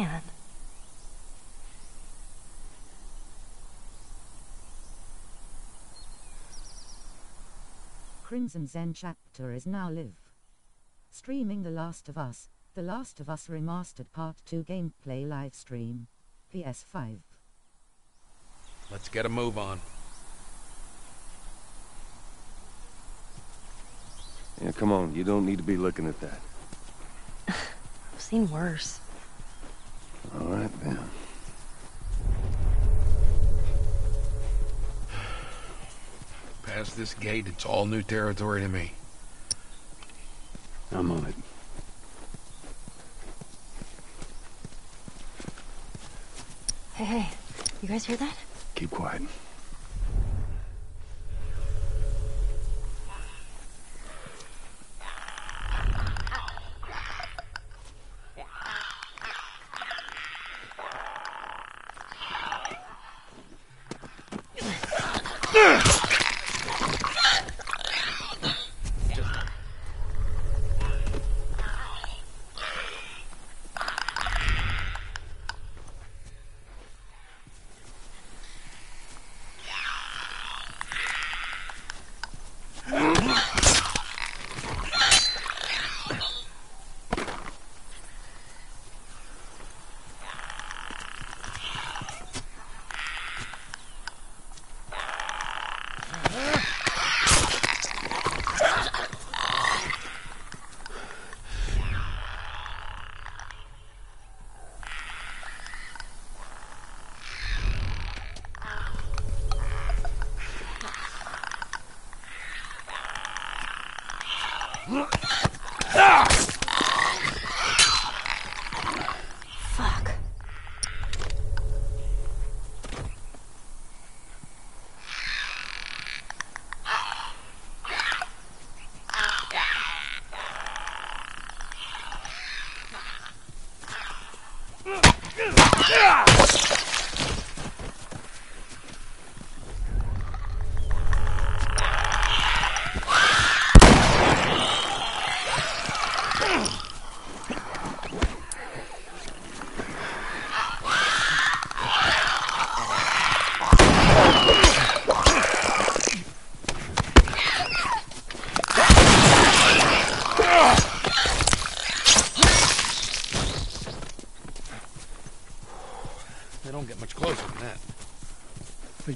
Man. Crimson Zen chapter is now live. Streaming The Last of Us, The Last of Us Remastered Part 2 gameplay live stream. PS5. Let's get a move on. Yeah, come on. You don't need to be looking at that. I've seen worse. All right, then. Past this gate, it's all new territory to me. I'm on it. Hey, hey. You guys hear that? Keep quiet.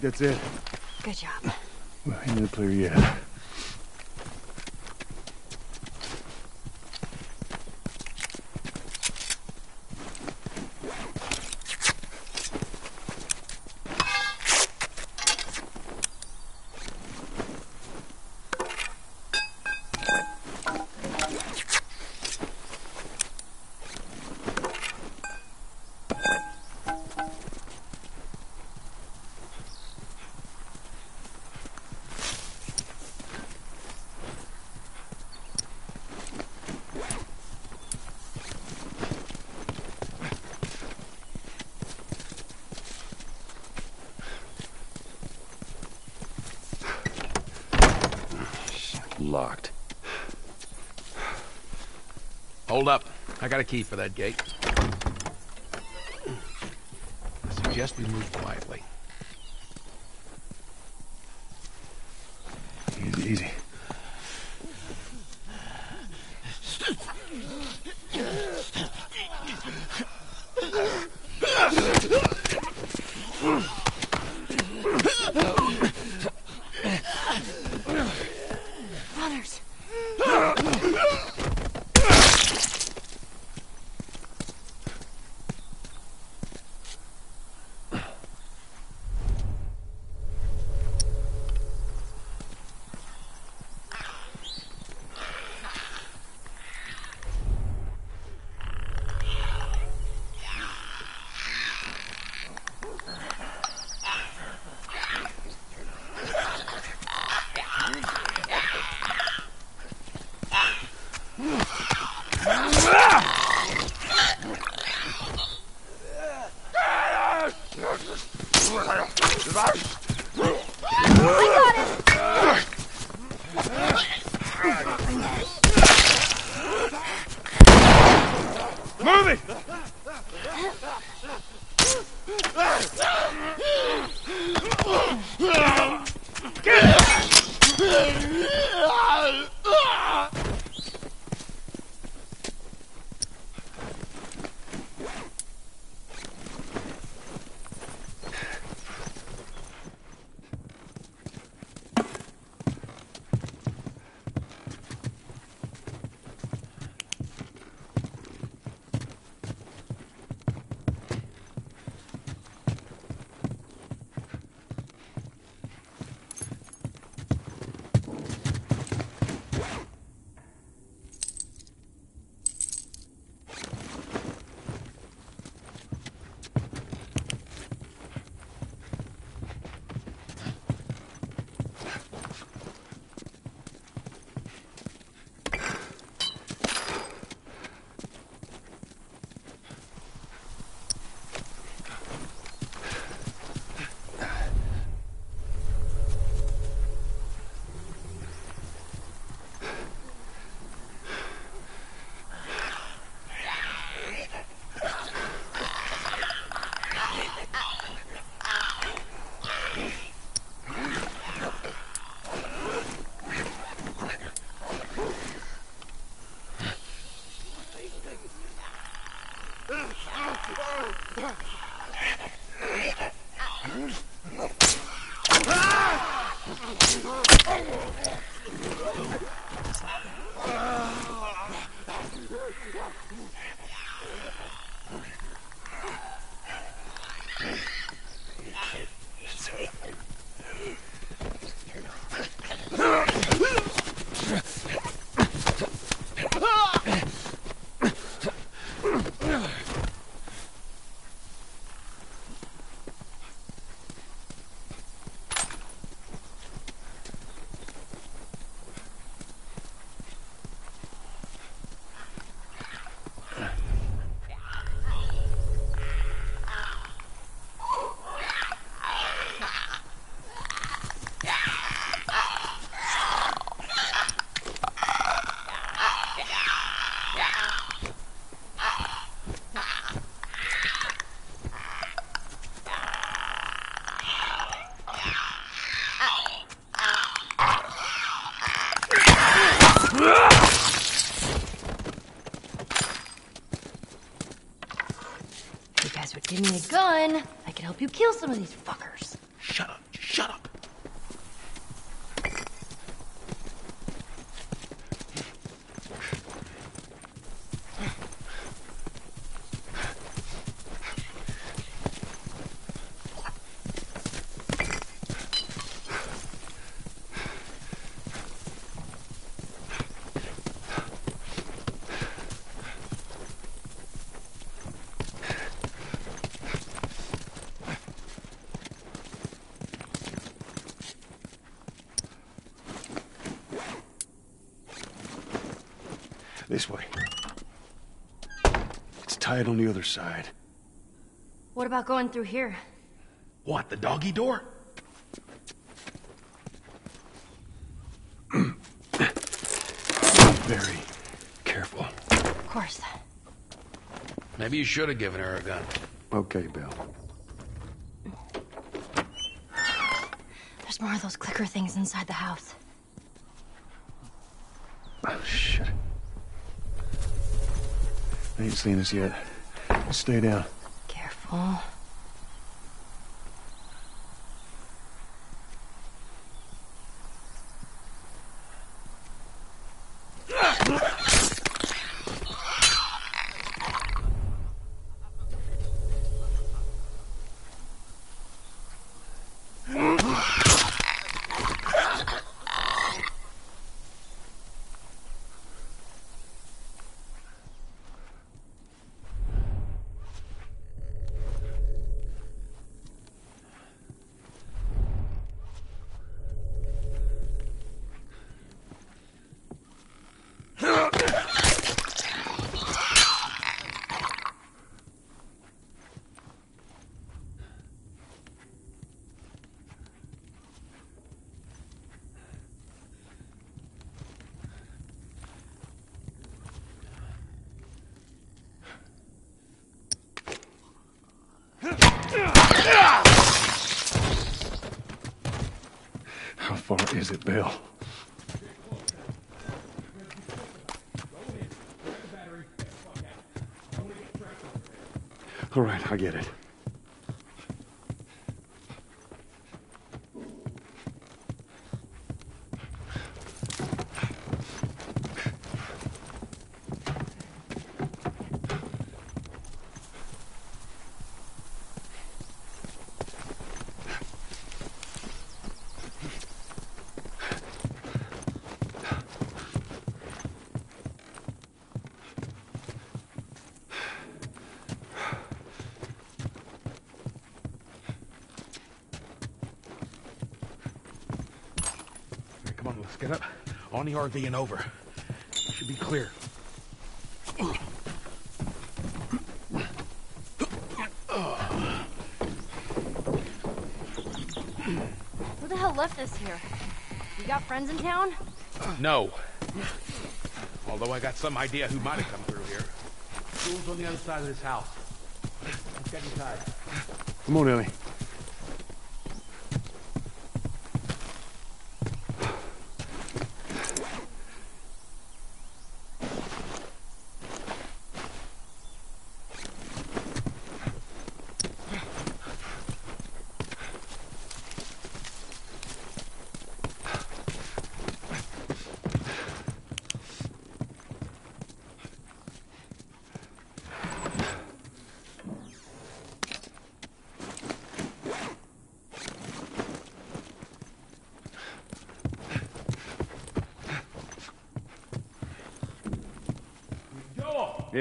That's it. Good job. Well, ain't it clear yet. Locked. Hold up. I got a key for that gate. I suggest we move quietly. If you guys would give me a gun, I could help you kill some of these fuckers. Shut up. Shut up. This way. It's tied on the other side. What about going through here? What, the doggy door? Very careful. Of course. Maybe you should have given her a gun. Okay, Bill. There's more of those clicker things inside the house. Oh, shit. They ain't seen us yet. Stay down. Careful. How far is it, Bill? All right, I get it. Hey, come on, let's get up. On the RV and over. Should be clear. Who the hell left us here? You got friends in town? No. Although I got some idea who might have come through here. School's on the other side of this house. Let's get inside. Come on, Ellie.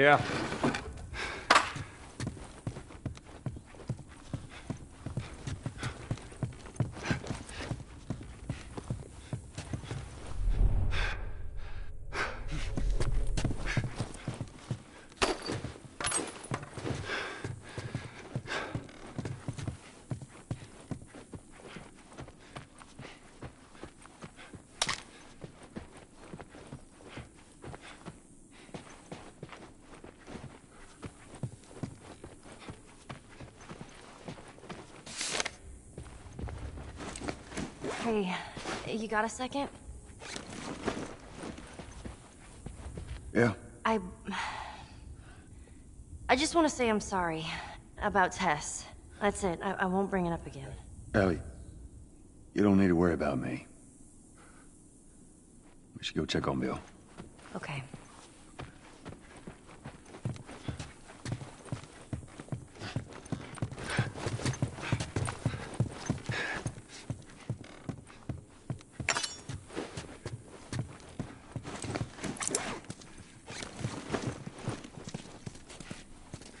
Yeah. Hey, you got a second? Yeah. I... I just want to say I'm sorry about Tess. That's it. I, I won't bring it up again. Ellie, you don't need to worry about me. We should go check on Bill. Okay.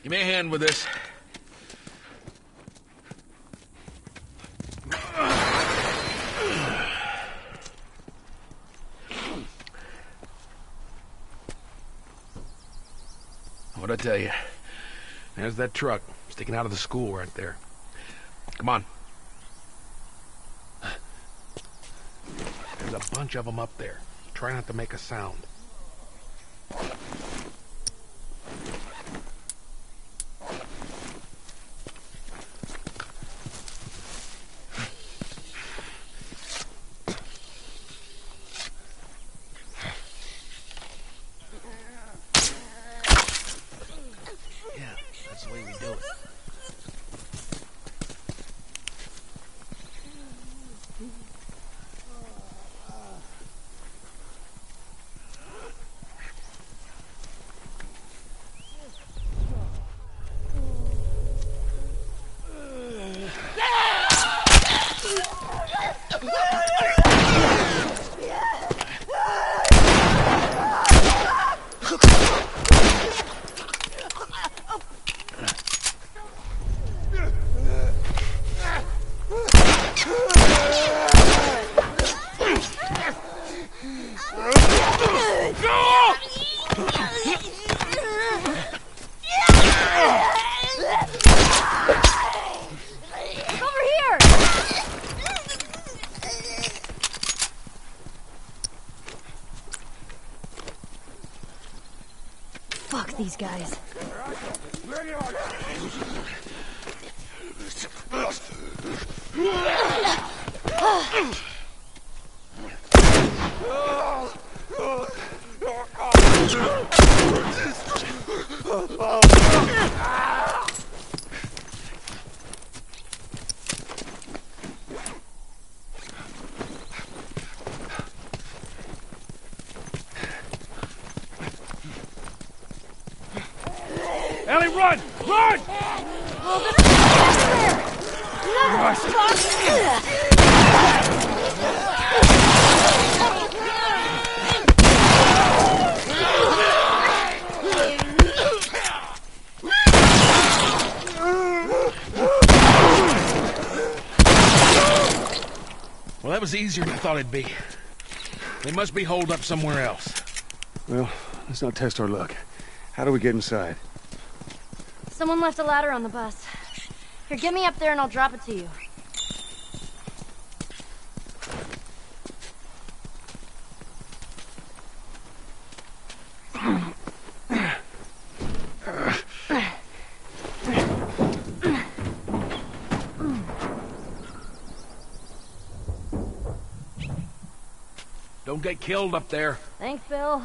Give me a hand with this. What'd I tell you? There's that truck sticking out of the school right there. Come on. There's a bunch of them up there. Try not to make a sound. Yeah, that's the way we do it. Look over here! Fuck these guys. Ellie, run! Run! Well, that was easier than I thought it'd be. They must be holed up somewhere else. Well, let's not test our luck. How do we get inside? Someone left a ladder on the bus. Here, get me up there and I'll drop it to you. Get killed up there. Thanks, Bill.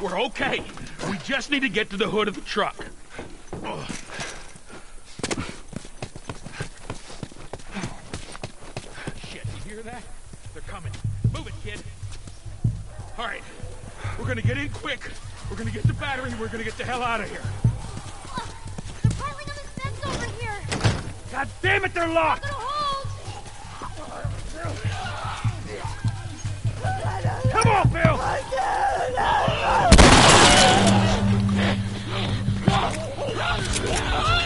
We're okay. We just need to get to the hood of the truck. Shit, All right, we're gonna get in quick. We're gonna get the battery. We're gonna get the hell out of here. Uh, they're piling on the fence over here. God damn it, they're locked. Come on, Bill.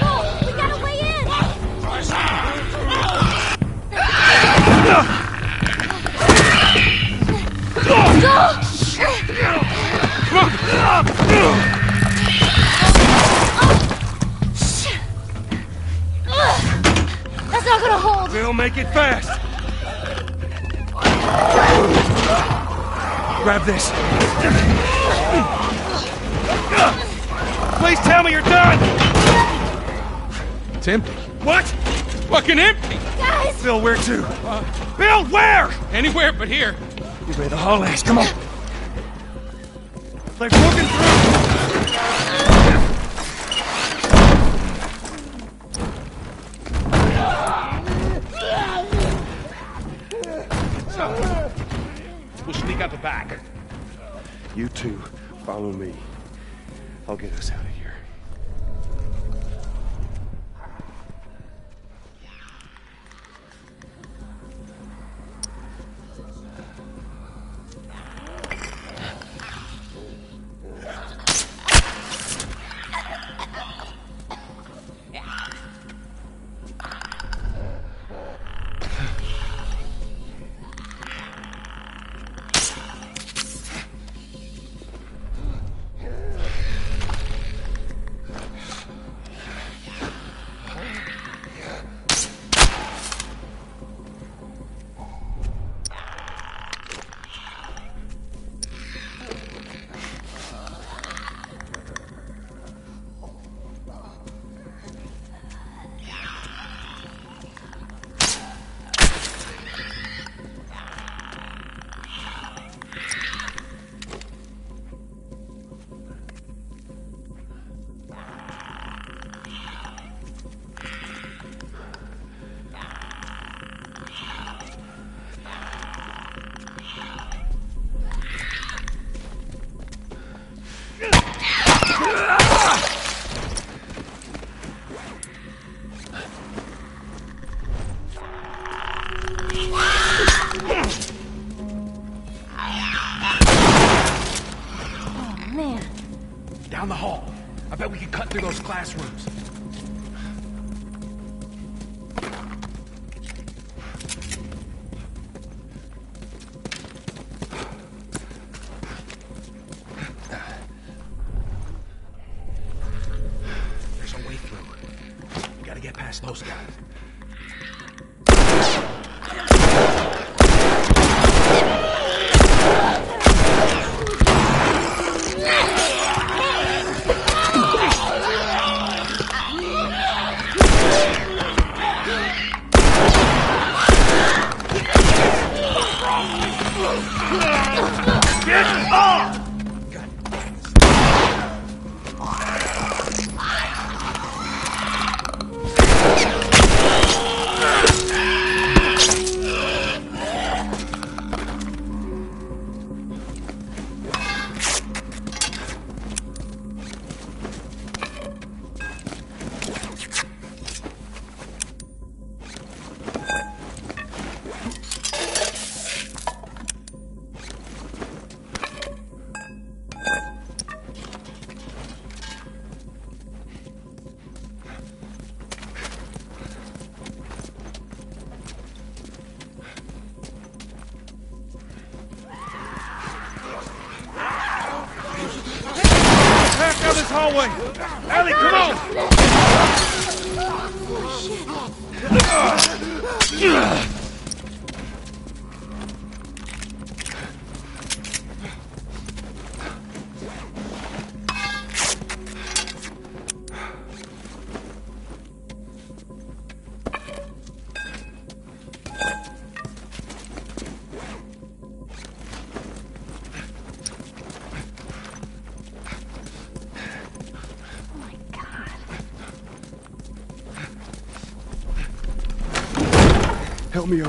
Oh, we got a way in. Go! Gonna hold! Bill, make it fast! Grab this. Please tell me you're done! It's empty. What? Fucking empty! Guys! Bill, where to? Bill, where? Anywhere but here. Give me the hallways, come on. They're looking out of here.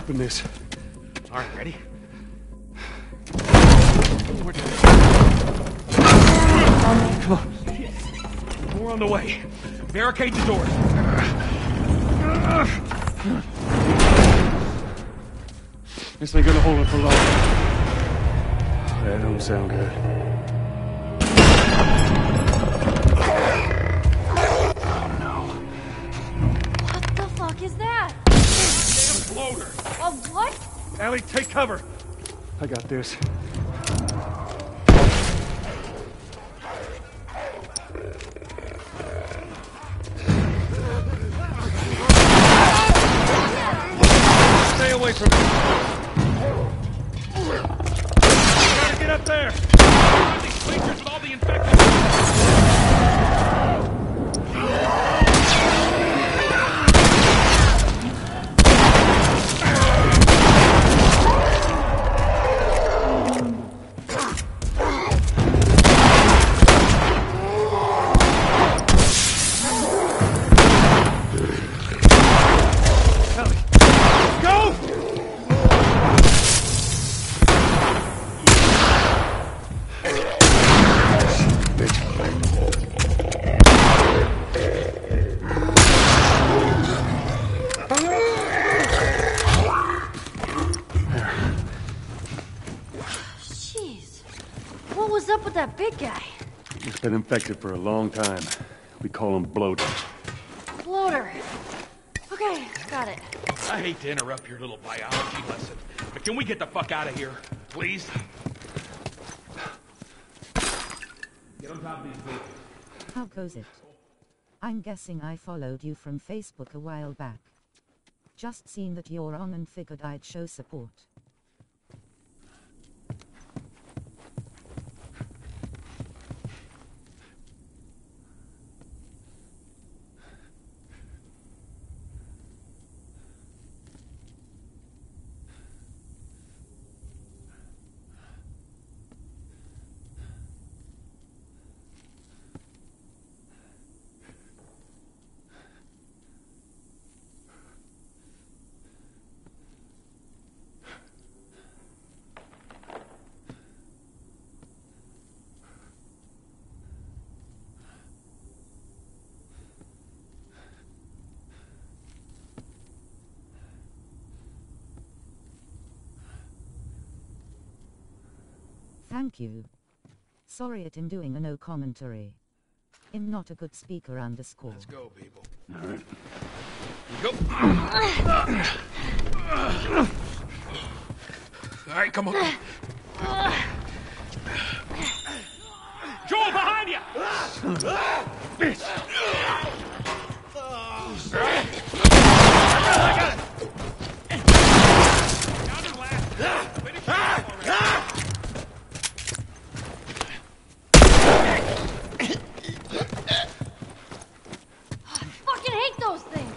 Open this. All right, ready? Come on. More on the way. Barricade the doors. This ain't gonna hold it for long. That don't sound good. I got this. Big guy? He's been infected for a long time. We call him bloater. Floater. Okay, got it. I hate to interrupt your little biology lesson, but can we get the fuck out of here, please? Get on top of these boots. How goes it? I'm guessing I followed you from Facebook a while back. Just seen that you're on and figured I'd show support. Thank you. Sorry at him doing a no commentary. I'm not a good speaker underscore. Let's go, people. All right. Go. All right, come on. Joel, behind you! Ah! Ah! Down to the last. Finish it off already. Fucking hate those things.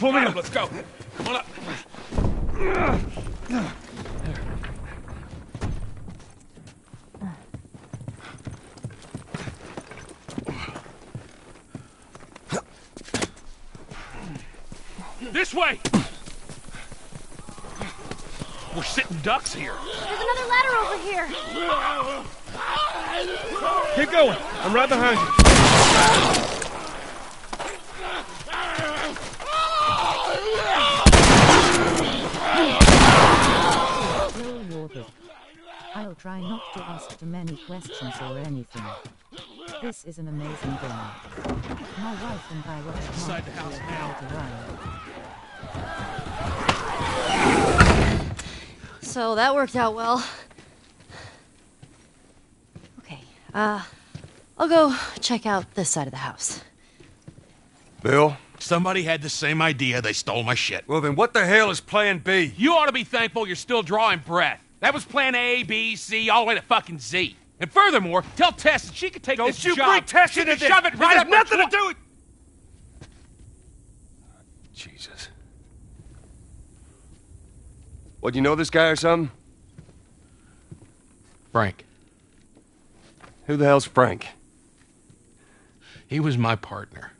All right, you got him. Let's go. Come on up. This way. We're sitting ducks here. There's another ladder over here. Keep going. I'm right behind you. Bill Warwick. I'll try not to ask too many questions or anything. This is an amazing game. My wife and I watched Inside the house now. So that worked out well. Okay, uh, I'll go check out this side of the house. Bill? Somebody had the same idea. They stole my shit. Well, then what the hell is Plan B? You ought to be thankful you're still drawing breath. That was plan A, B, C, all the way to fucking Z. And furthermore, tell Tess that she could take Don't this you job. bring Tess she into could this. shove it This right has up nothing to do with... It. Jesus. What, do you know this guy or something? Frank, Who the hell's Frank? he was my partner.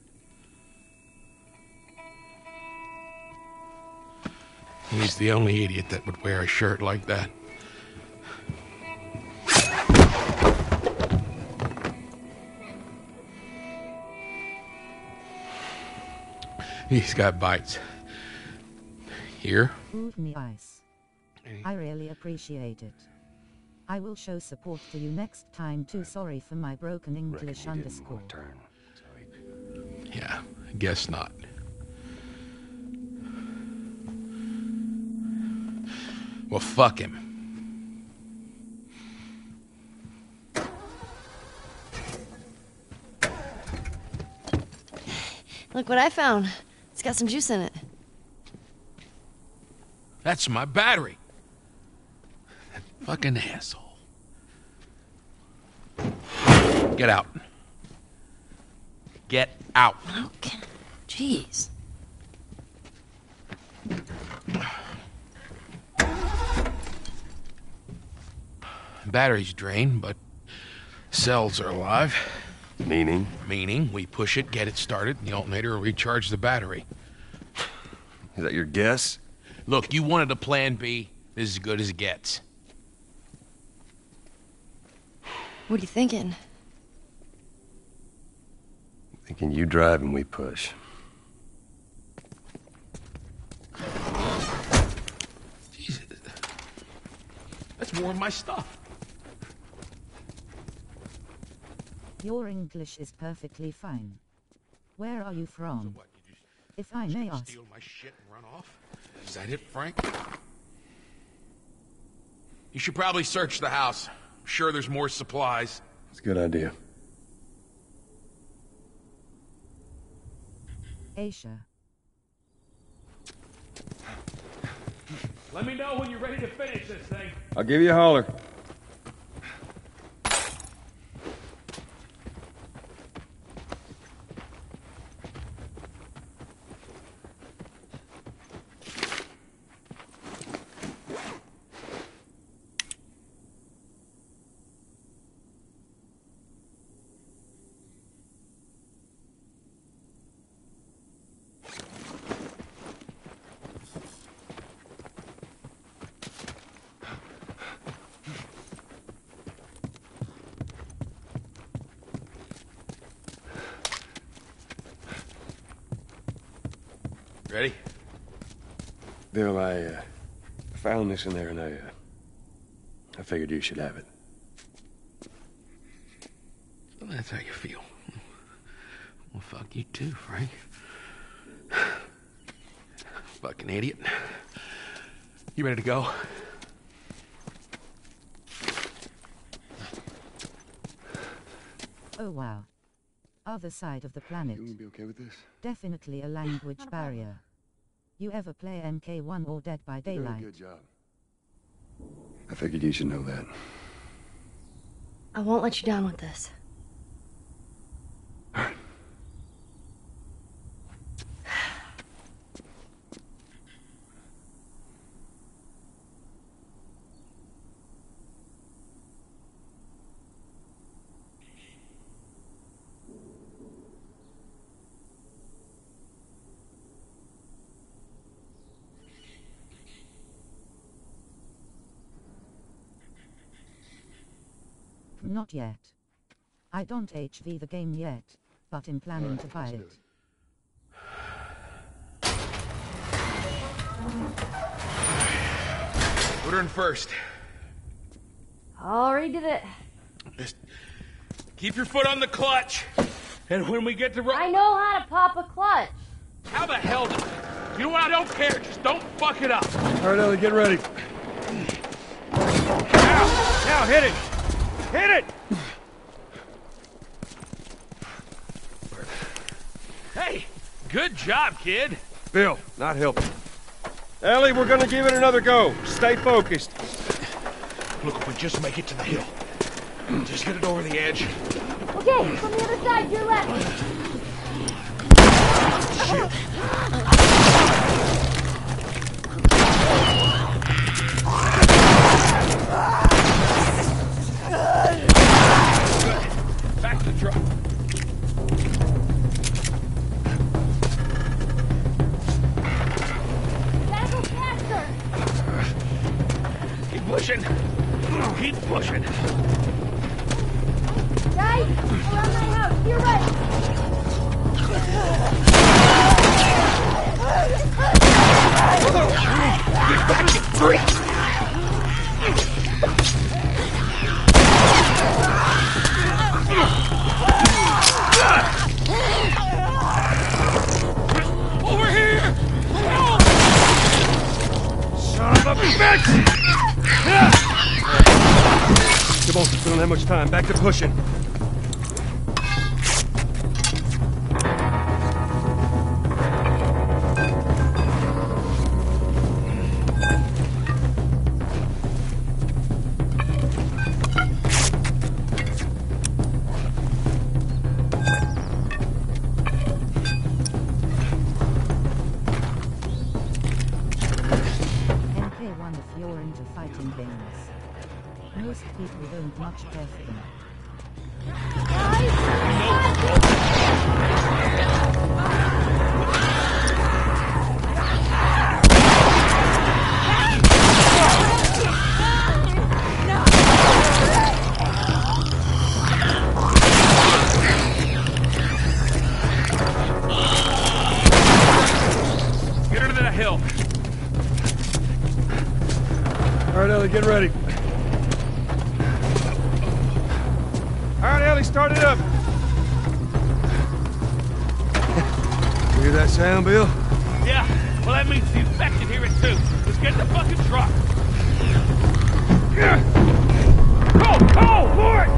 He's the only idiot that would wear a shirt like that. He's got bites. Here? Ooh, me ice. I really appreciate it. I will show support to you next time too. Sorry for my broken English underscore. Turn. Yeah, guess not. Well, fuck him. Look what I found. It's got some juice in it. That's my battery. That fucking asshole. Get out. Get out. Okay. Jeez. Battery's drained, but cells are alive. Meaning? Meaning, we push it, get it started, and the alternator will recharge the battery. Is that your guess? Look, you wanted a plan B. This is as good as it gets. What are you thinking? Thinking you drive and we push. Jesus. That's more of my stuff. Your English is perfectly fine. Where are you from? What, you just If I may ask. steal my shit and run off? Is that it, Frank? You should probably search the house. I'm sure there's more supplies. It's a good idea. Asia. Let me know when you're ready to finish this thing. I'll give you a holler. Ready? Bill, I uh, found this in there and I, uh, I figured you should have it. Well, that's how you feel. Well, fuck you too, Frank. Fucking idiot. You ready to go? Oh wow. Other side of the planet. You gonna be okay with this? Definitely a language barrier. You ever play MK1 or Dead by Doing a Daylight? good job. I figured you should know that. I won't let you down with this. Not yet. I don't HV the game yet, but I'm planning to buy do it. Put her in first. Already did it. Just keep your foot on the clutch. And when we get to ro- I know how to pop a clutch. How the hell do You know what? I don't care. Just don't fuck it up. All right, Ellie, get ready. Now! Now, hit it! Hit it! Hey! Good job, kid. Bill, not helping. Ellie, we're gonna give it another go. Stay focused. Look, if we just make it to the hill. Just get it over the edge. Okay, from the other side, your left. Back truck. Gotta go faster. Keep pushing. Keep pushing. Guys, around my house, to your right. Come on, we don't have much time. Back to pushing. You hear that sound, Bill? Yeah, well, that means the infected hear it too. Let's get the fucking truck. Yeah. Go, go, for it!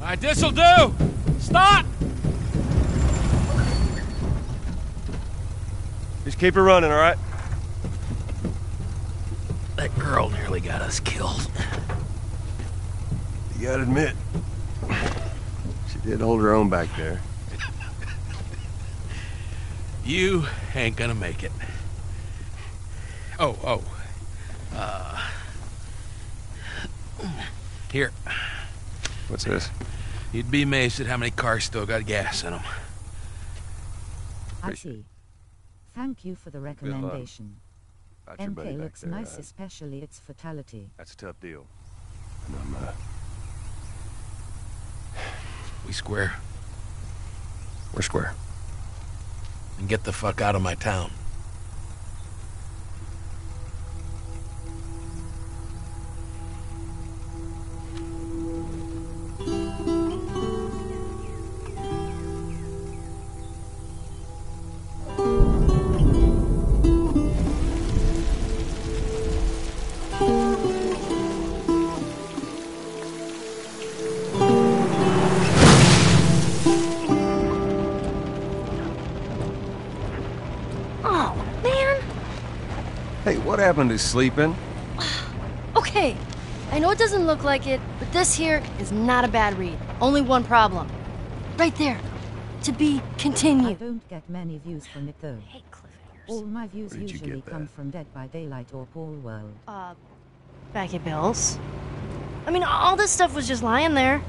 All right, this'll do. Stop! Just keep her running, all right? That girl nearly got us killed. You gotta admit, she did hold her own back there. You ain't gonna make it. Oh, oh. Uh. Here. What's this? You'd be amazed at how many cars still got gas in them. I see. Thank you for the recommendation. Got your buddy MK looks there, nice, uh, especially its fatality. That's a tough deal. And I'm, uh, We square. we're square. And get the fuck out of my town. Hey, what happened to sleeping? Okay. I know it doesn't look like it, but this here is not a bad read. Only one problem. Right there. To be continued. I continued. don't get many views from it though. Hey, cliffhangers. All my views Where did you usually come from Dead by Daylight or Paul World. Uh, back at Bill's. I mean, all this stuff was just lying there.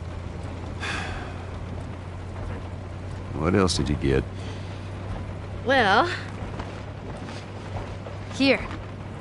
What else did you get? Well, here.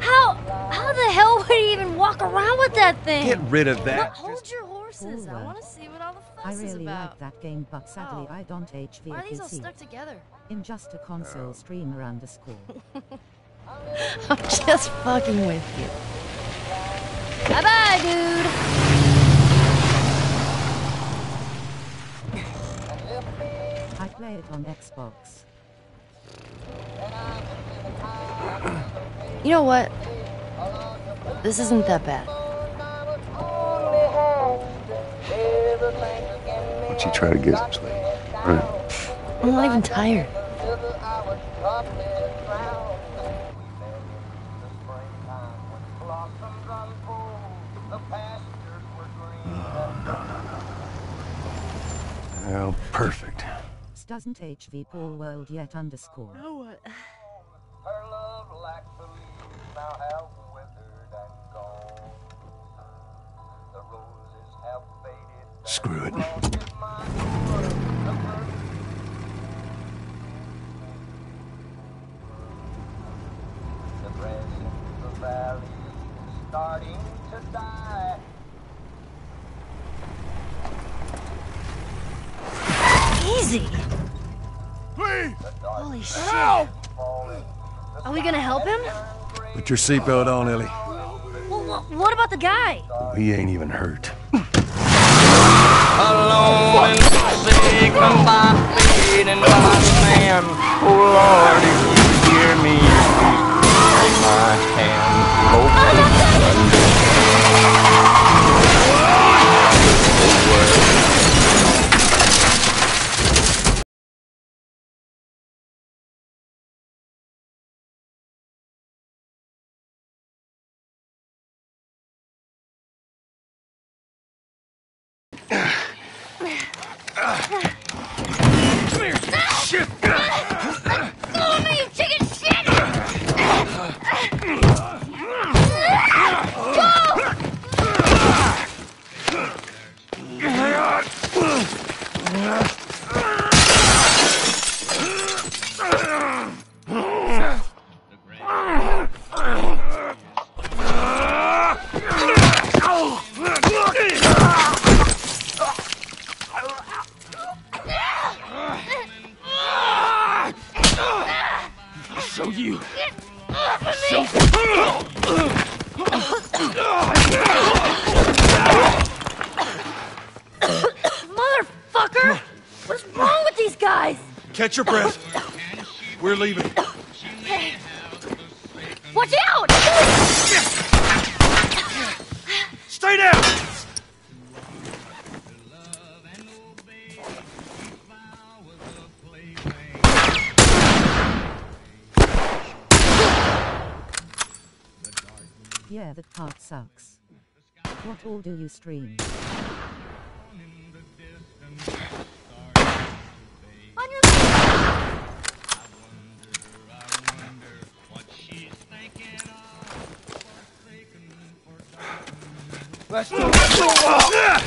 How how the hell would he even walk around with that thing? Get rid of Look, that. hold your horses. I want to see what all the fuss is I really about. like that game, but sadly Oh. I don't Why are these all stuck together? In just a console oh. streamer underscore. I'm just fucking with you. Bye bye, dude. I play it on Xbox. You know what? This isn't that bad. Why don't you try to get some sleep? All right. I'm not even tired. Oh, perfect. Doesn't HV Palworld yet underscore? No, your seatbelt on, Ellie. Well, wh- what about the guy? He ain't even hurt. Alone and forsaken by fate and by man. Oh Lord, if you hear me, please my you stream? Let's go. Oh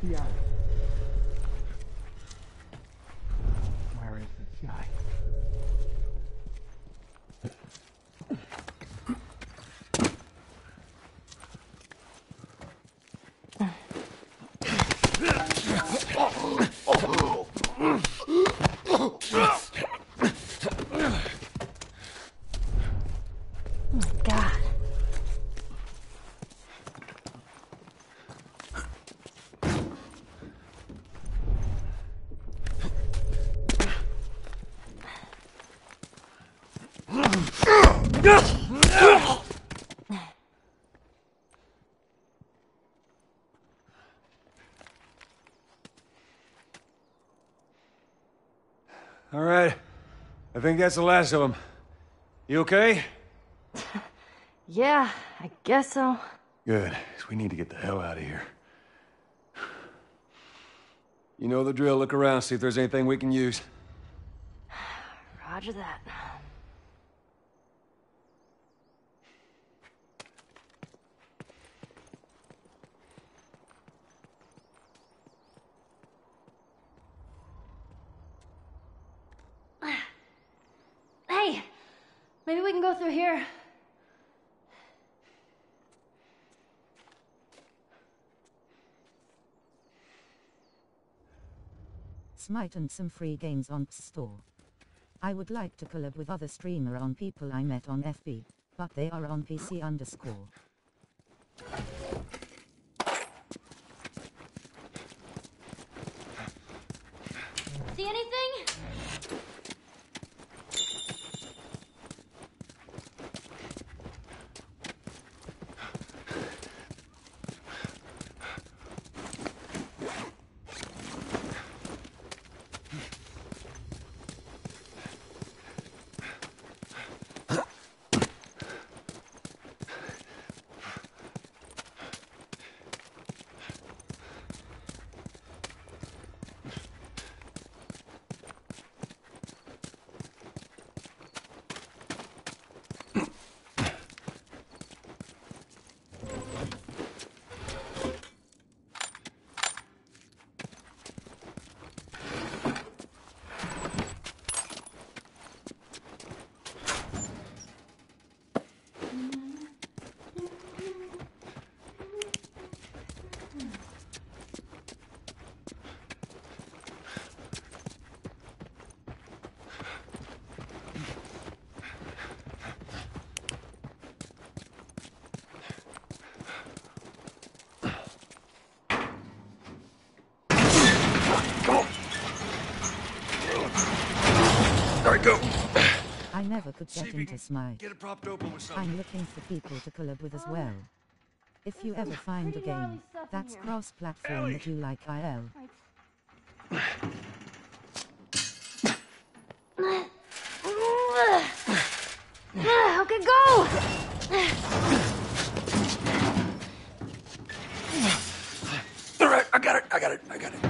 Hey, check the alley. Where is this guy? God. All right. I think that's the last of them. You okay? Yeah, I guess so. Good, we need to get the hell out of here. You know the drill. Look around, see if there's anything we can use. Roger that. Maybe we can go through here. Smite and some free games on store. I would like to collab with other streamer on people I met on FB, but they are on PC underscore. See anything? All right, go. I never could get into Smite. Get it propped open with something. I'm looking for people to collab with as well. If you ever find a game that's cross-platform that you like IL, Okay, go! All right, I got it. I got it. I got it.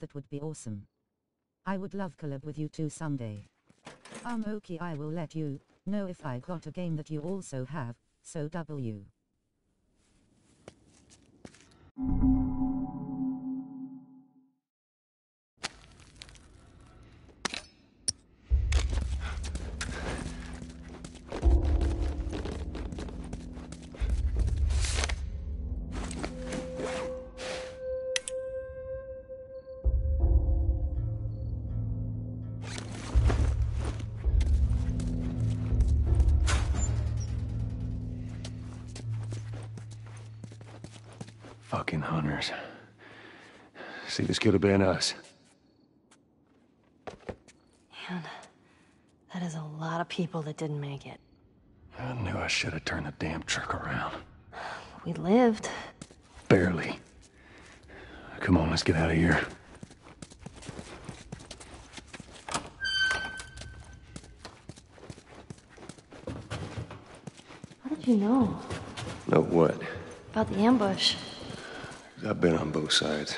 That would be awesome. I would love collab with you too someday. Um, okay, I will let you know if I got a game that you also have. So W. could have been us. Man, that is a lot of people that didn't make it. I knew I should have turned the damn truck around. We lived. Barely. Come on, let's get out of here. How did you know Know what? about the ambush? I've been on both sides.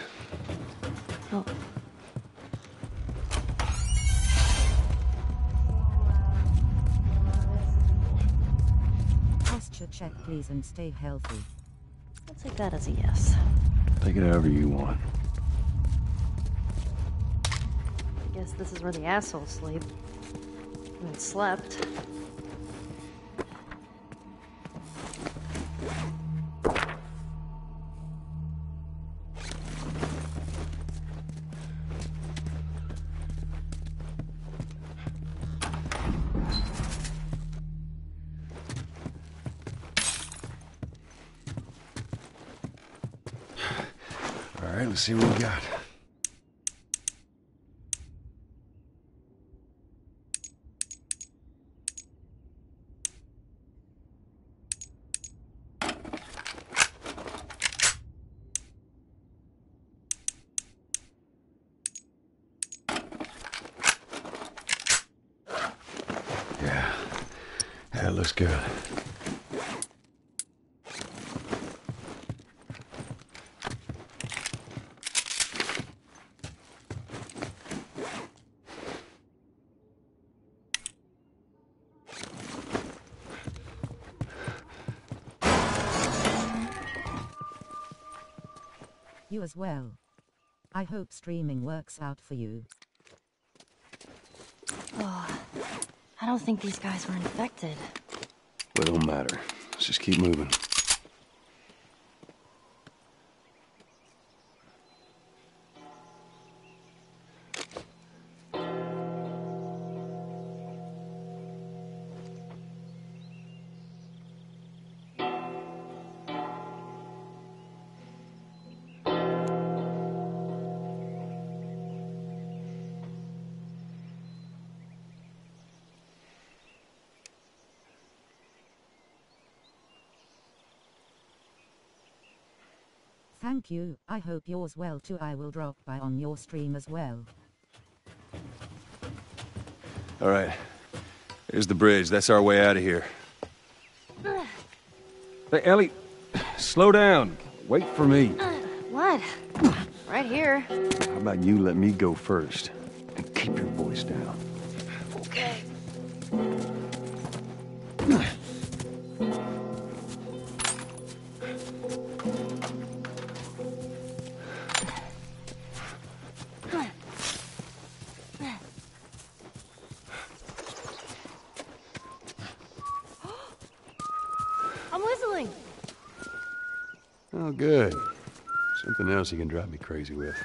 Please and stay healthy. I'll take that as a yes. Take it however you want. I guess this is where the assholes sleep. I mean, slept. All right, let's see what we got. Yeah, that looks good. You as well. I hope streaming works out for you. Oh, I don't think these guys were infected. Well, it don't matter. Let's just keep moving. Thank you, I hope yours well too. I will drop by on your stream as well. All right. Here's the bridge. That's our way out of here. Hey, Ellie, slow down. Wait for me. Uh, what? Right here. How about you let me go first? And keep your voice down. Else you can drive me crazy with.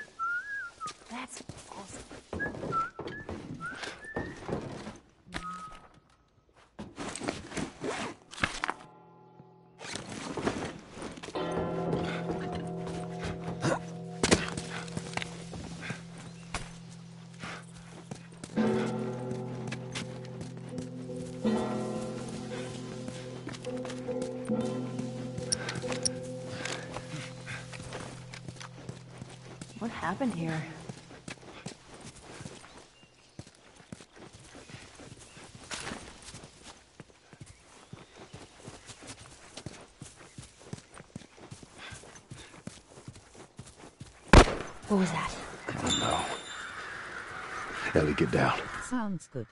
Down. Sounds good.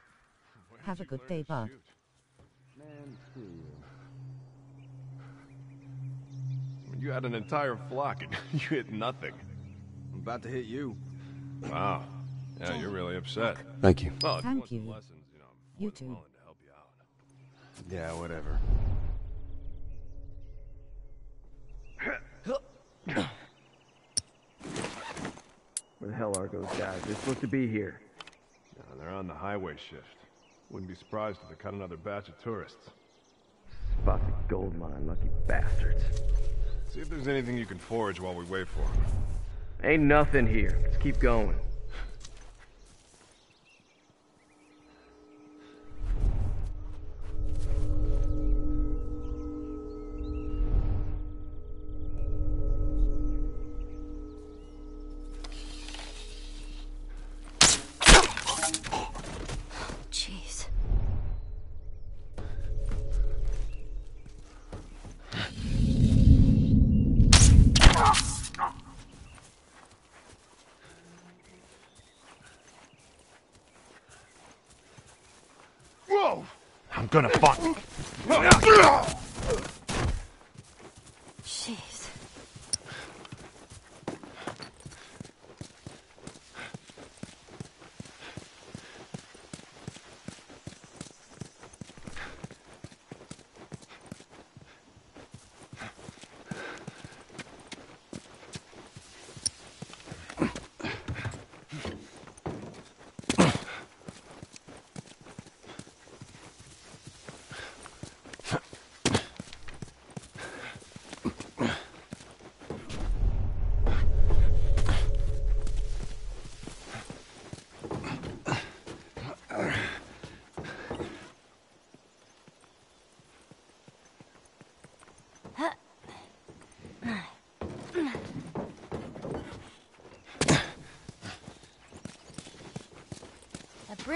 Have a good day, Bart. You had an entire flock and you hit nothing. I'm about to hit you. Wow. Yeah, you're really upset. Thank you. Well, if Thank you. Lessons, you know, I'm You too. willing to help you out. Yeah, whatever. Where the hell are those guys? They're supposed to be here. No, they're on the highway shift. Wouldn't be surprised if they cut another batch of tourists. Spot the gold mine, lucky bastards. See if there's anything you can forage while we wait for them. Ain't nothing here. Let's keep going.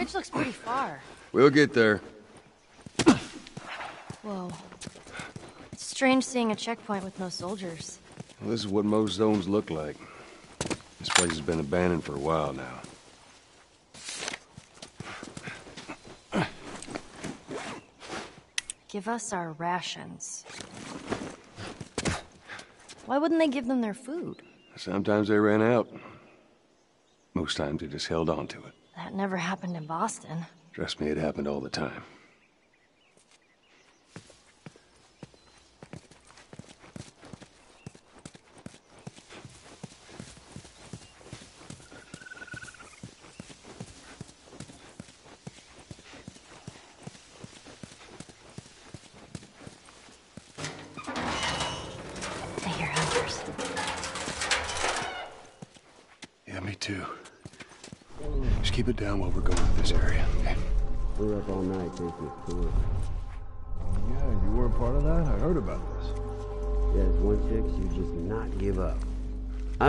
Bridge looks pretty far. We'll get there. Whoa. It's strange seeing a checkpoint with no soldiers. Well, this is what most zones look like. This place has been abandoned for a while now. Give us our rations. Why wouldn't they give them their food? Sometimes they ran out. Most times they just held on to it. Never happened in Boston. Trust me, it happened all the time.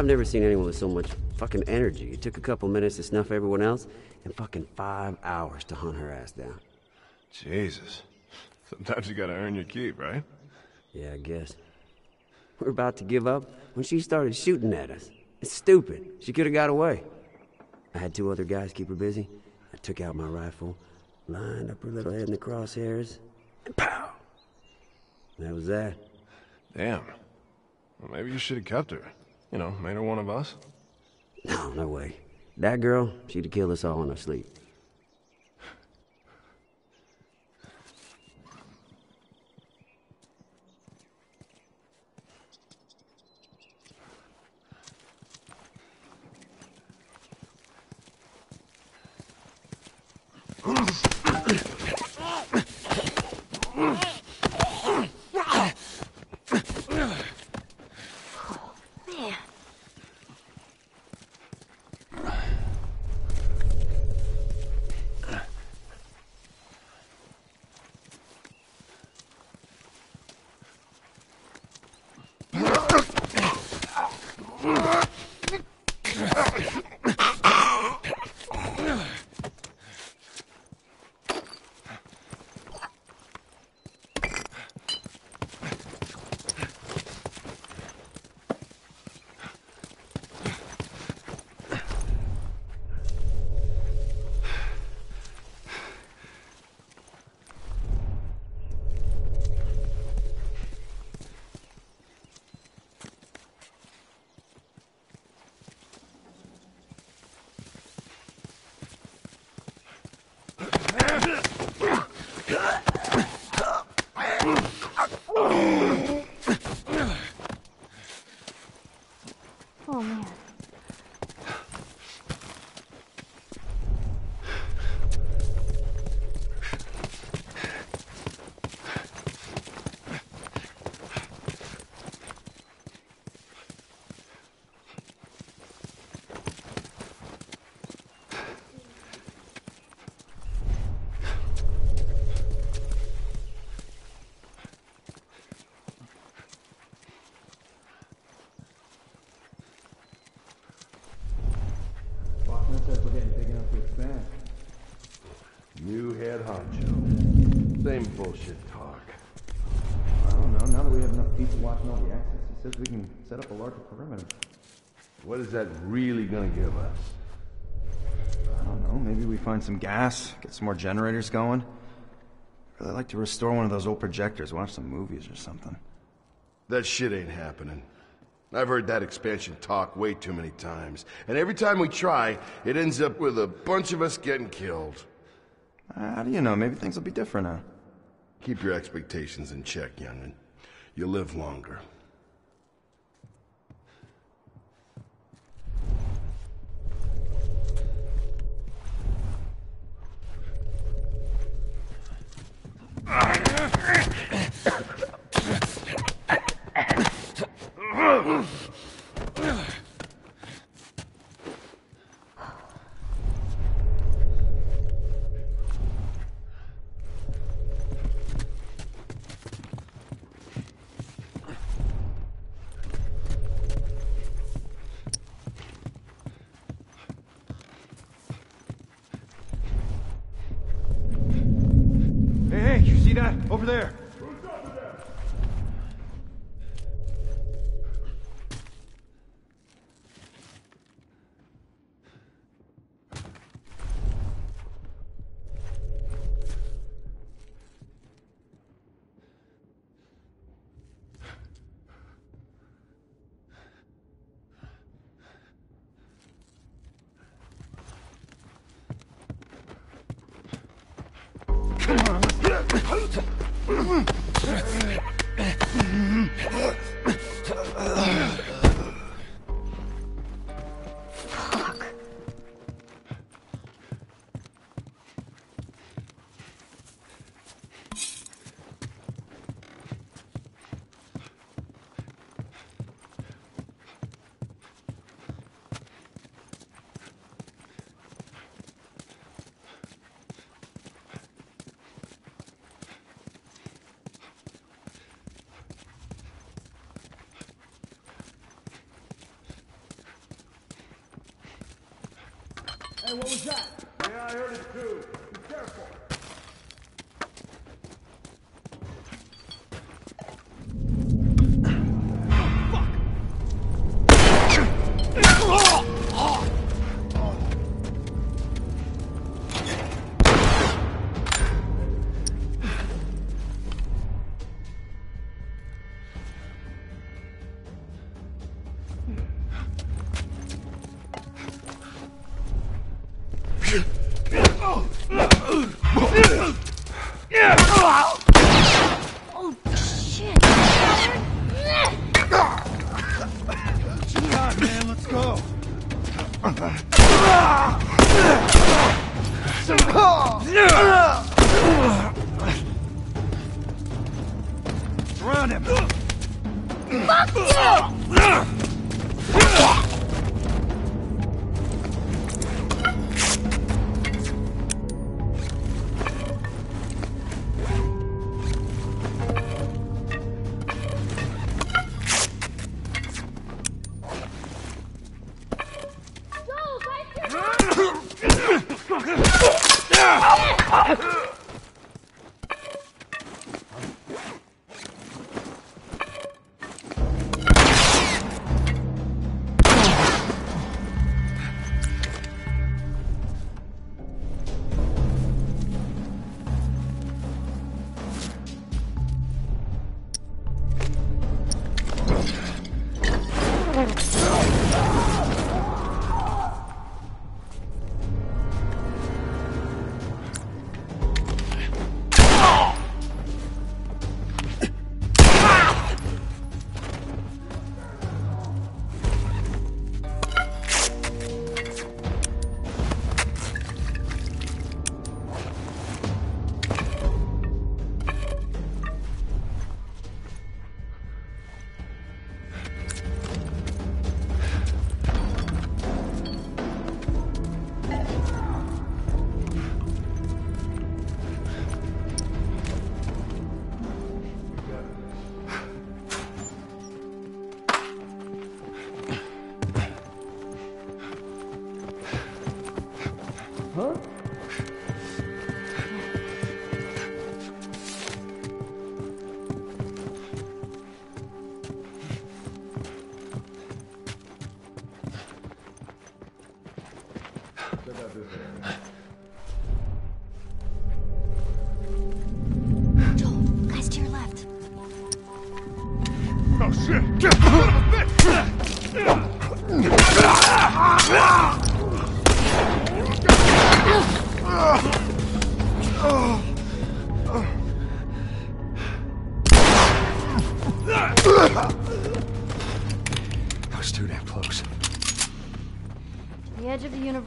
I've never seen anyone with so much fucking energy. It took a couple minutes to snuff everyone else, and fucking five hours to hunt her ass down. Jesus. Sometimes you gotta earn your keep, right? Yeah, I guess. We're about to give up when she started shooting at us. It's stupid. She could have got away. I had two other guys keep her busy. I took out my rifle, lined up her little head in the crosshairs, and pow! That was that. Damn. Well, maybe you should have kept her. You know, made her one of us. No, no way. That girl, she'd have killed us all in her sleep. Bullshit talk. I don't know. Now that we have enough people watching all the access, he says we can set up a larger perimeter. What is that really gonna give us? I don't know. Maybe we find some gas, get some more generators going. I'd really like to restore one of those old projectors, watch some movies or something. That shit ain't happening. I've heard that expansion talk way too many times. And every time we try, it ends up with a bunch of us getting killed. How do you know? Maybe things will be different now. Keep your expectations in check, young'un. You'll live longer. Hey, hey, you see that? Over there. Was that? Yeah, I heard it too.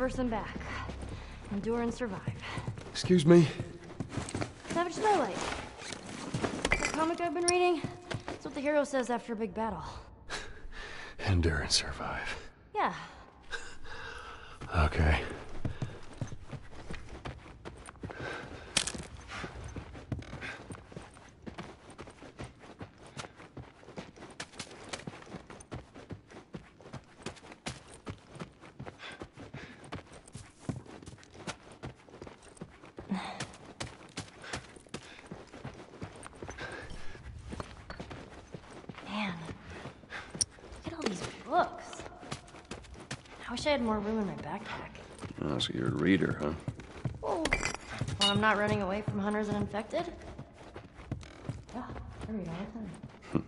Of the universe and back. Endure and survive. Excuse me? Savage Starlight. The comic I've been reading? That's what the hero says after a big battle. Endure and survive. Yeah. Okay. Man. Look at all these books. I wish I had more room in my backpack. So you're a reader, huh? Oh. When I'm not running away from hunters and infected? Yeah, I read all the time.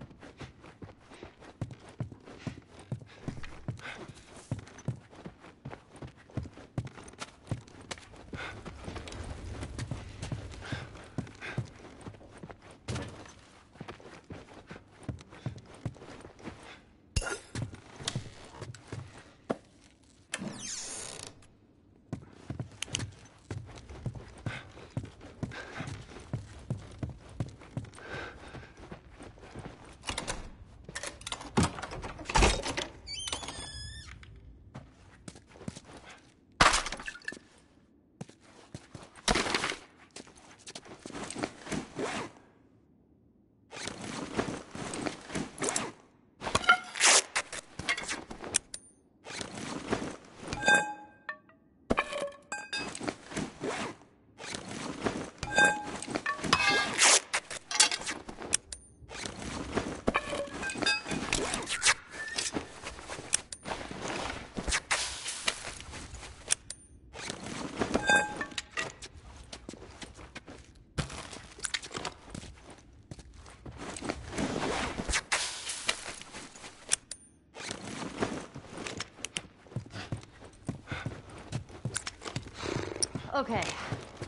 Okay,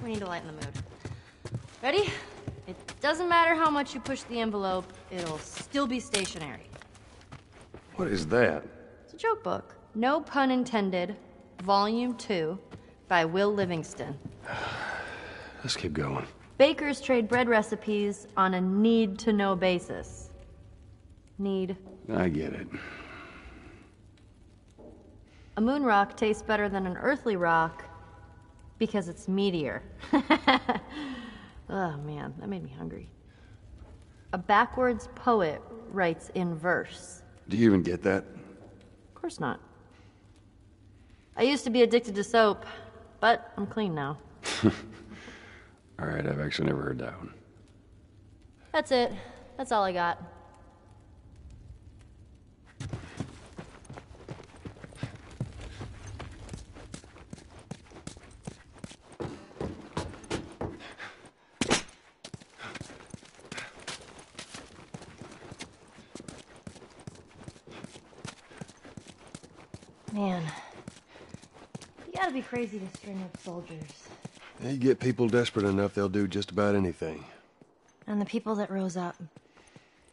we need to lighten the mood. Ready? It doesn't matter how much you push the envelope, it'll still be stationary. What is that? It's a joke book. No pun intended. Volume 2 by Will Livingston. Let's keep going. Bakers trade bread recipes on a need to know basis. Need. I get it. A moon rock tastes better than an earthly rock because it's meteor. oh man, that made me hungry. A backwards poet writes in verse. Do you even get that? Of course not. I used to be addicted to soap, but I'm clean now. All right, I've actually never heard that one. That's it. That's all I got. Man, you gotta be crazy to string up soldiers. You get people desperate enough, they'll do just about anything. And the people that rose up,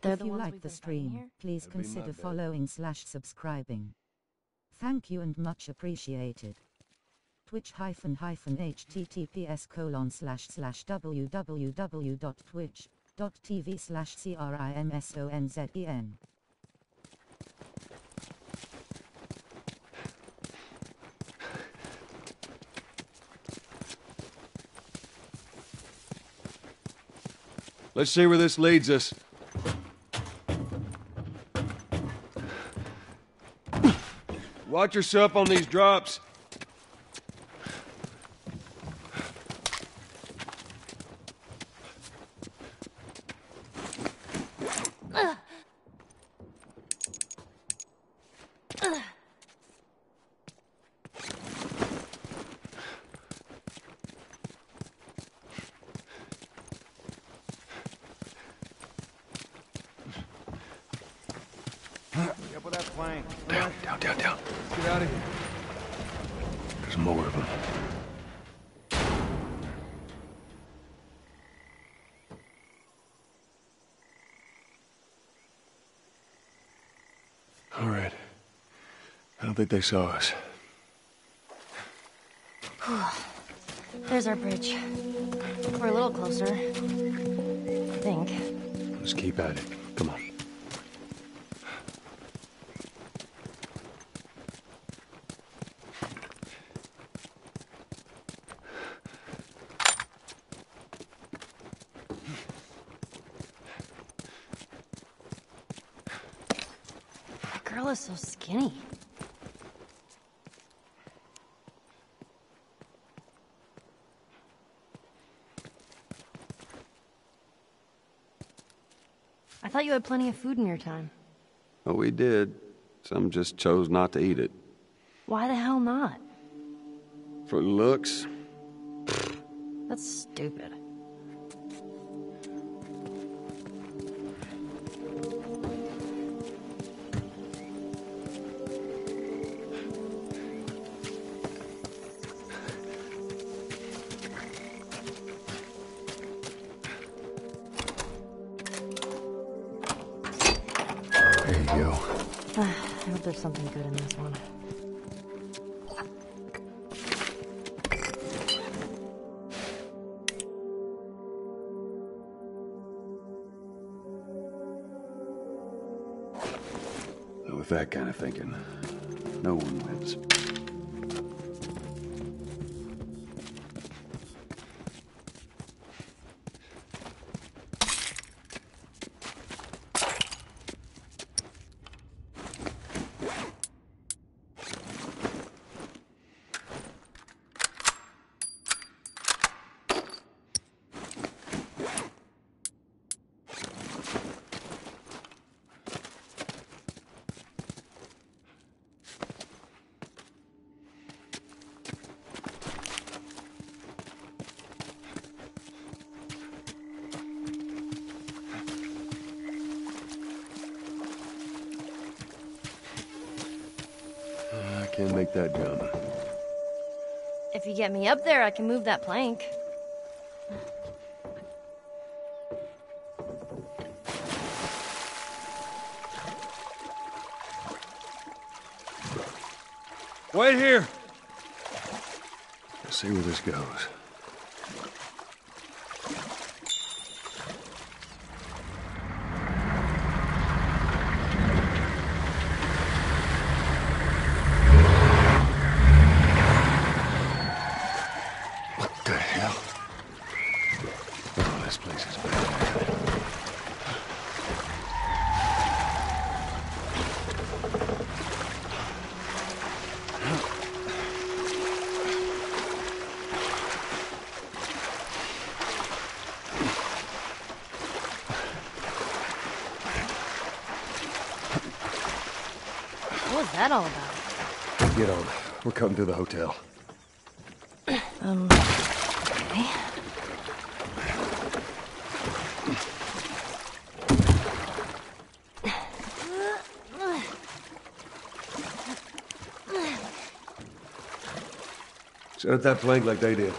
they're if the you ones like we've the stream, here? please That'd consider following slash subscribing. Thank you and much appreciated. Twitch hyphen hyphen https colon slash slash www.twitch.tv slash crimsonzen. Let's see where this leads us. Watch yourself on these drops. Up with that plank. Down, down, down, down. Get out of here. There's more of them. All right. I don't think they saw us. There's our bridge. We're a little closer. I think. Let's keep at it. Come on. That girl is so skinny. Thought you had plenty of food in your time. Oh, we did. Some just chose not to eat it. Why the hell not? For looks, That's stupid. Get me up there, I can move that plank. Wait here. Let's see where this goes. That all about? Get on. We're coming to the hotel. Um, okay. Set up that plank like they did.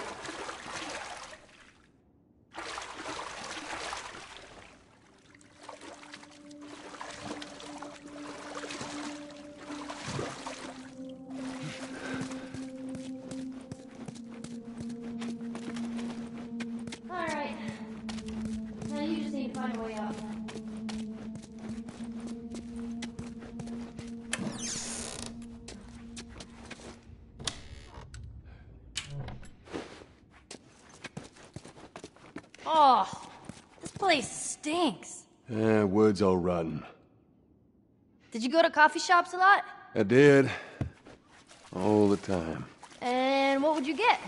All oh, rotten. Did you go to coffee shops a lot? I did. All the time. And what would you get?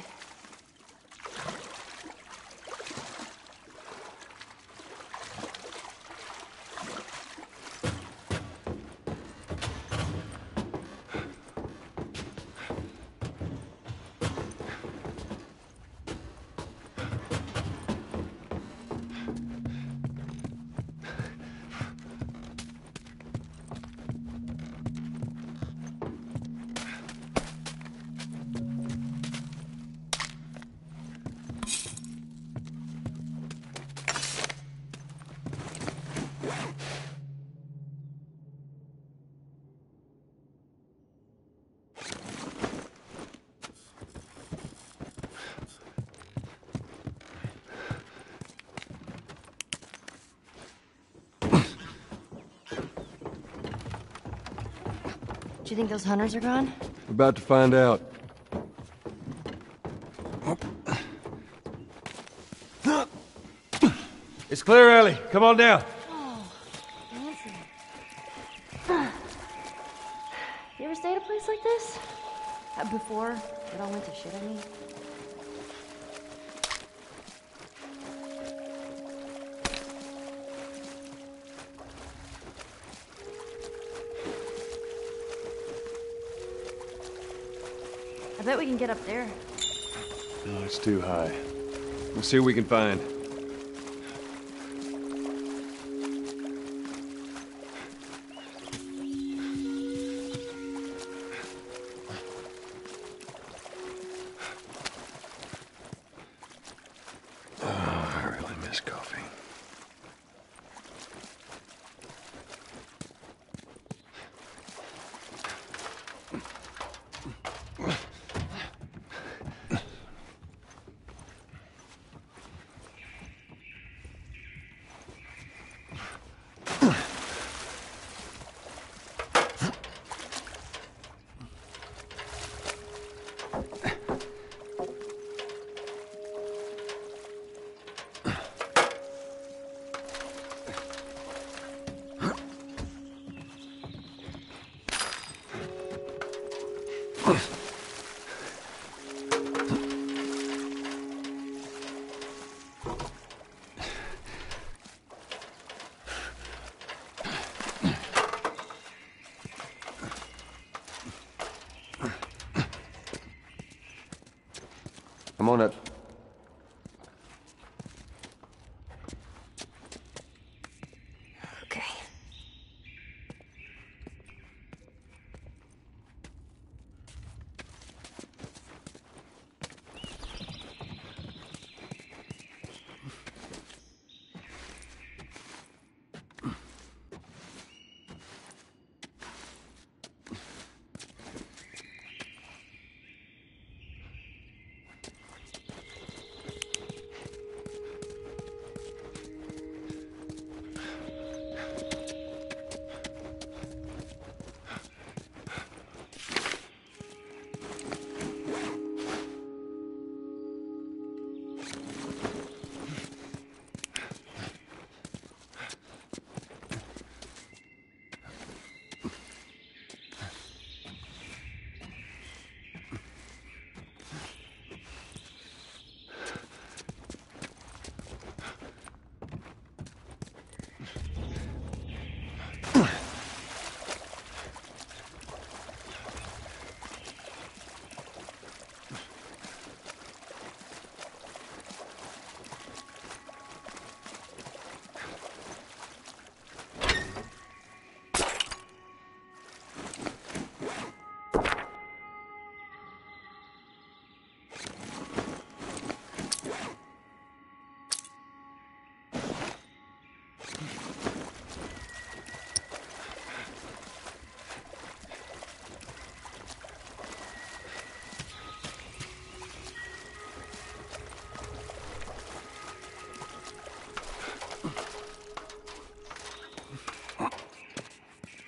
You think those hunters are gone? About to find out. It's clear, Ellie. Come on down. I bet we can get up there. No, it's too high. Let's see what we can find. I'm on it.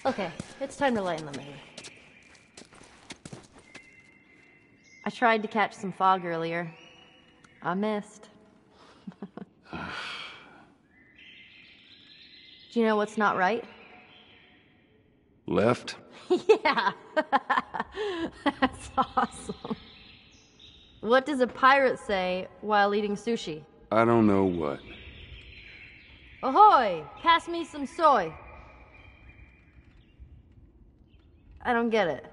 Okay, it's time to lighten the mood. I tried to catch some fog earlier. I missed. Do you know what's not right? Left? yeah. That's awesome. What does a pirate say while eating sushi? I don't know what. Ahoy! Pass me some soy. I don't get it.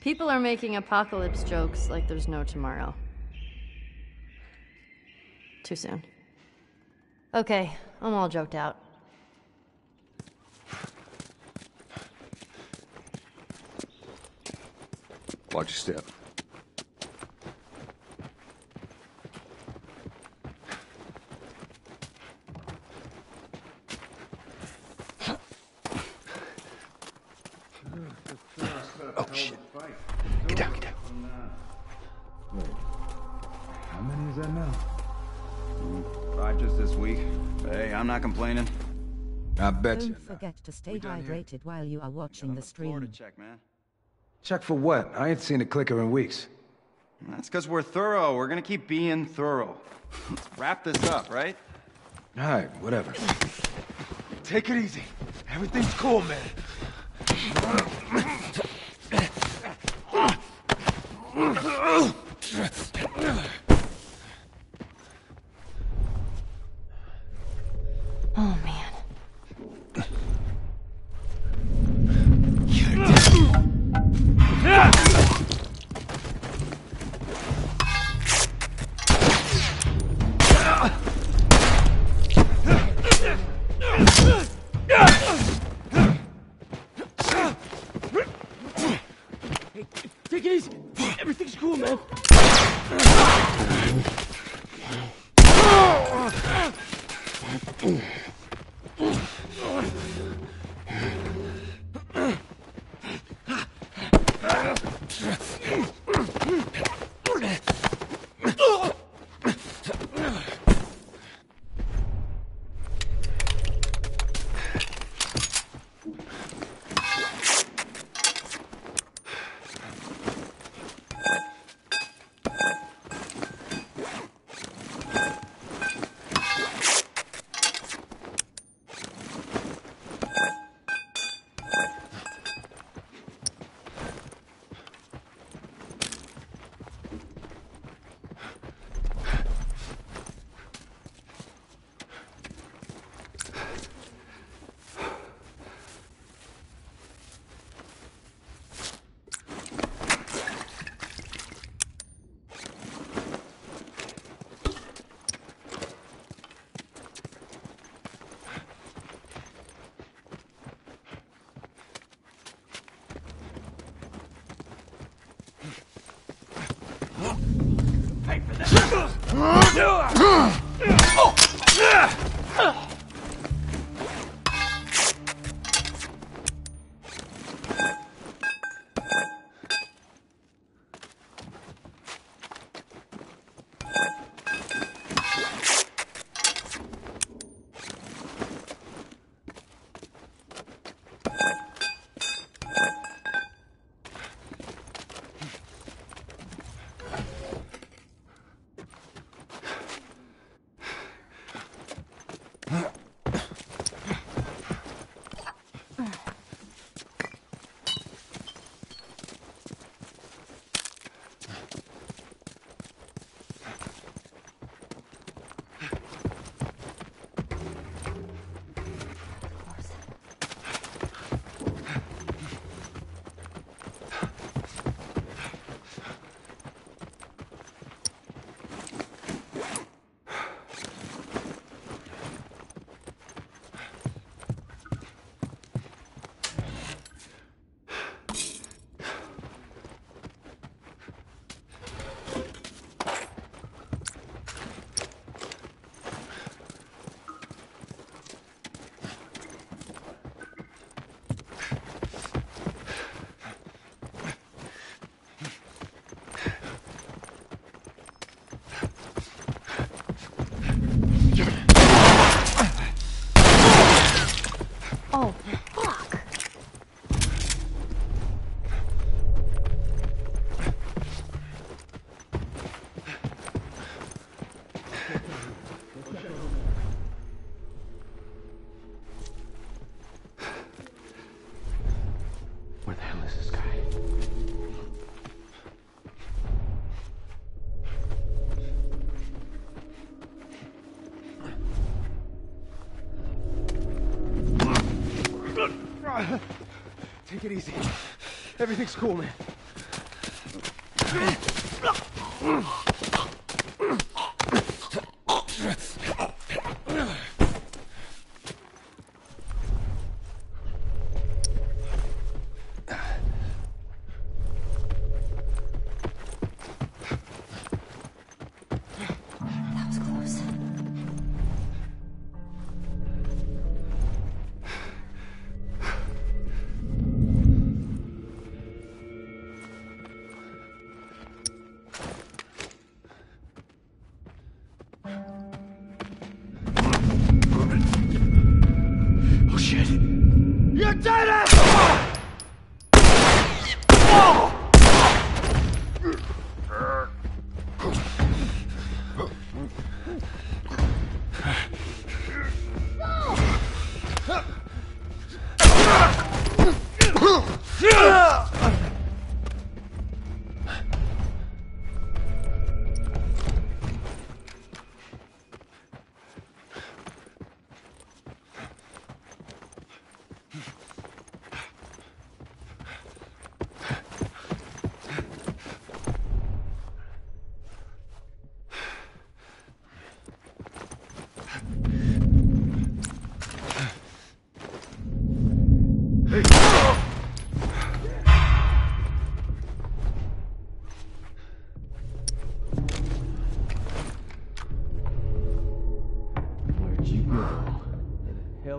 People are making apocalypse jokes like there's no tomorrow. Too soon. Okay, I'm all joked out. Watch your step. Complaining. I bet you. Don't forget to stay hydrated while you are watching the stream. check, man. Check for what? I ain't seen a clicker in weeks. That's because we're thorough. We're gonna keep being thorough. Let's wrap this up, right? All right, whatever. Take it easy. Everything's cool, man. it easy. Everything's cool, man.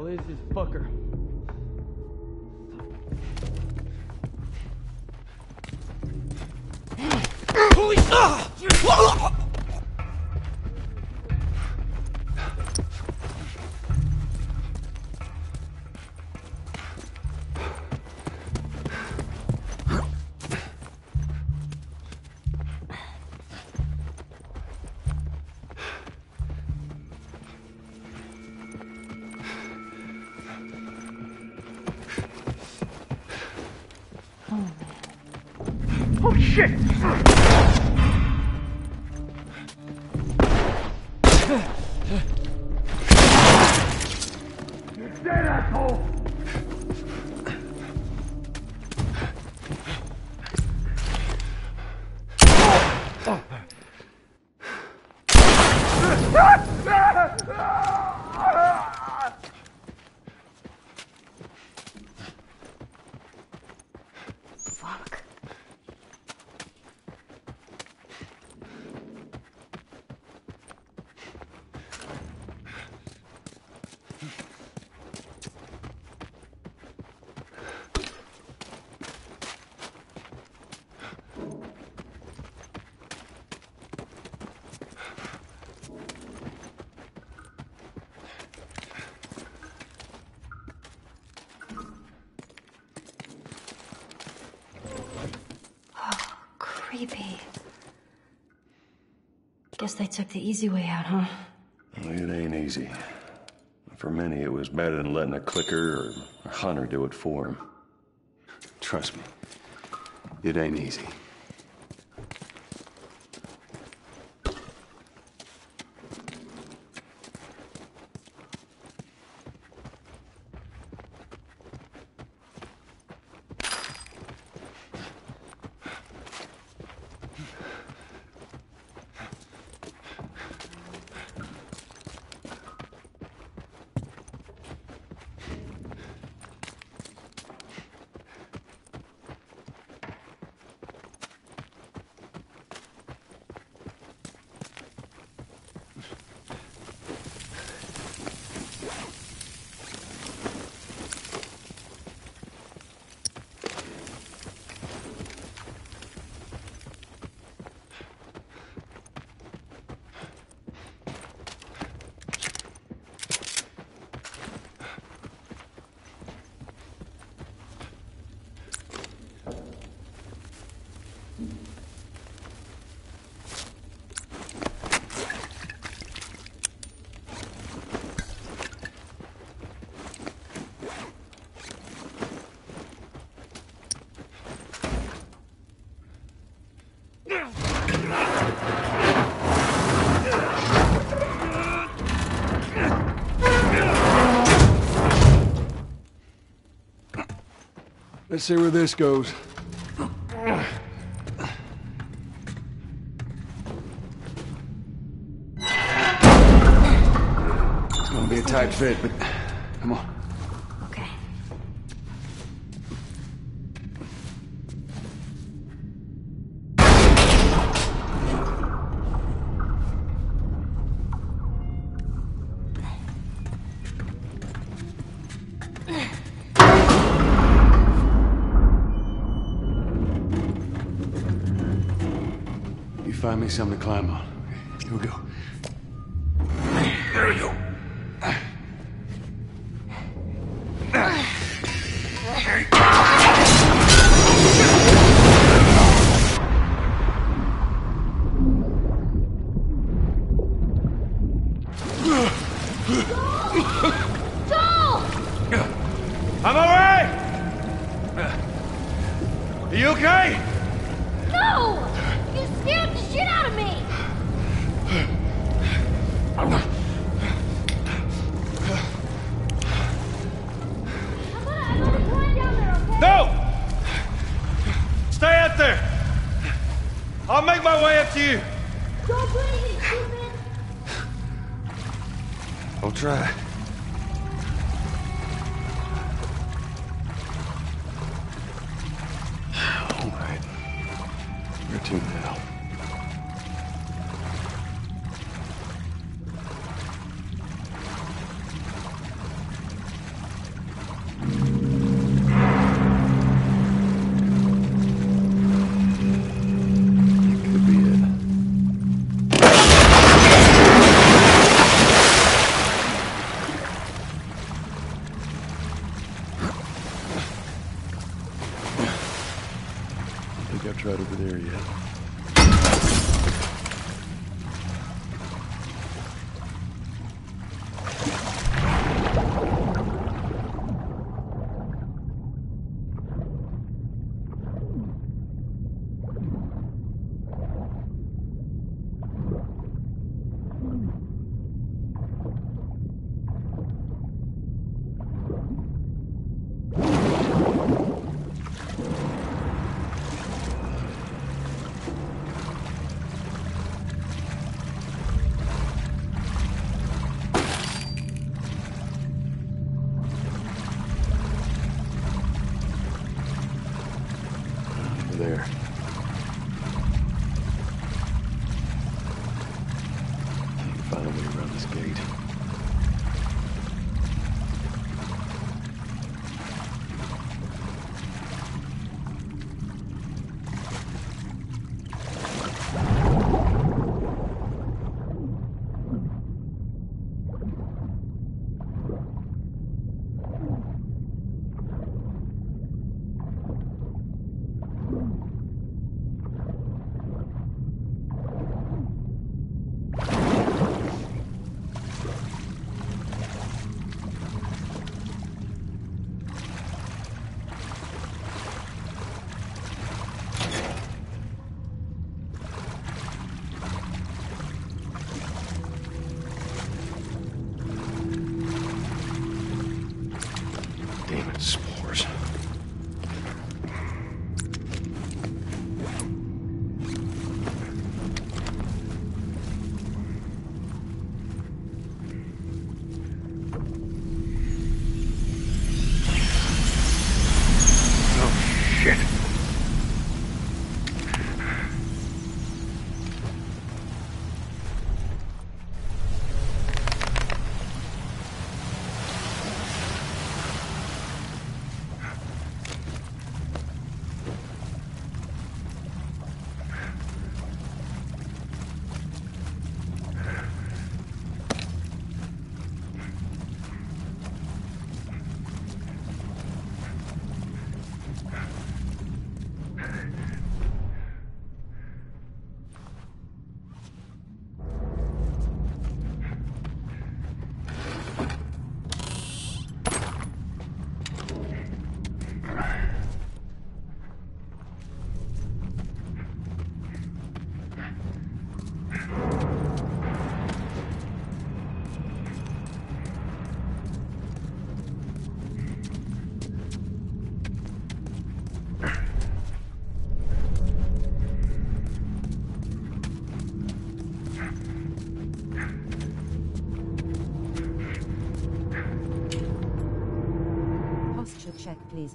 Hell is this they took the easy way out, huh? It ain't easy. For many, it was better than letting a clicker or a hunter do it for them. Trust me, it ain't easy. Let's see where this goes. It's gonna be a tight fit, but something to climb on. Here we go. There we go. Joel! I'm alright! Are you okay? No! You scared the shit out of me! No! Stay out there! I'll make my way up to you. Don't do anything stupid! I'll try.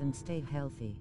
And stay healthy.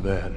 For that.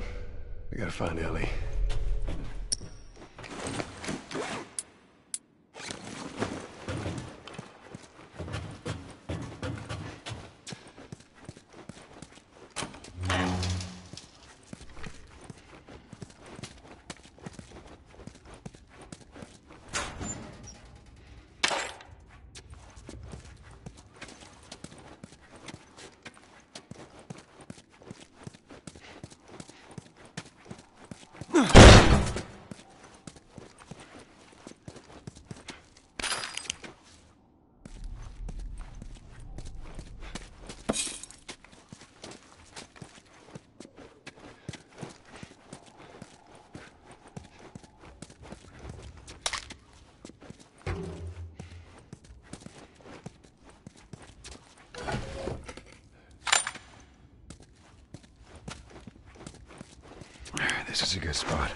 This is a good spot.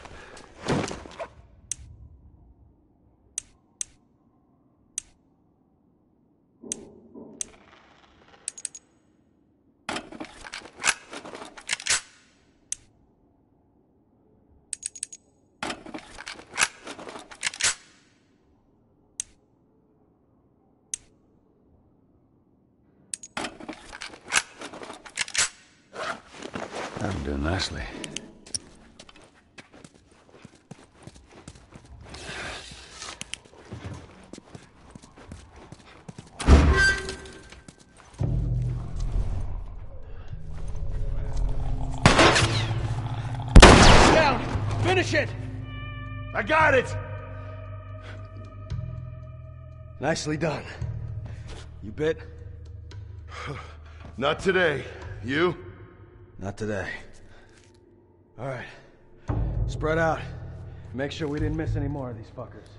I'm doing nicely. Got it! Nicely done. You bit? Not today. You? Not today. All right. Spread out. Make sure we didn't miss any more of these fuckers.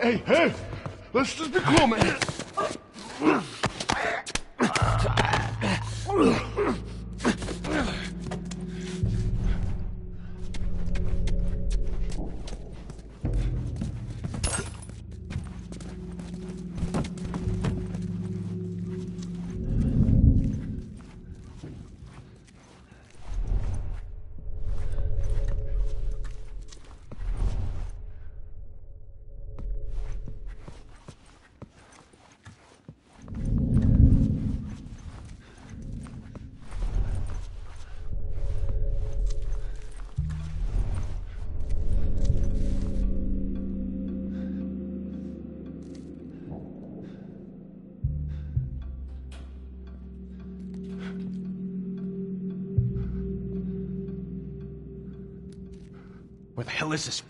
Hey, hey! Let's just be cool, man. Where is this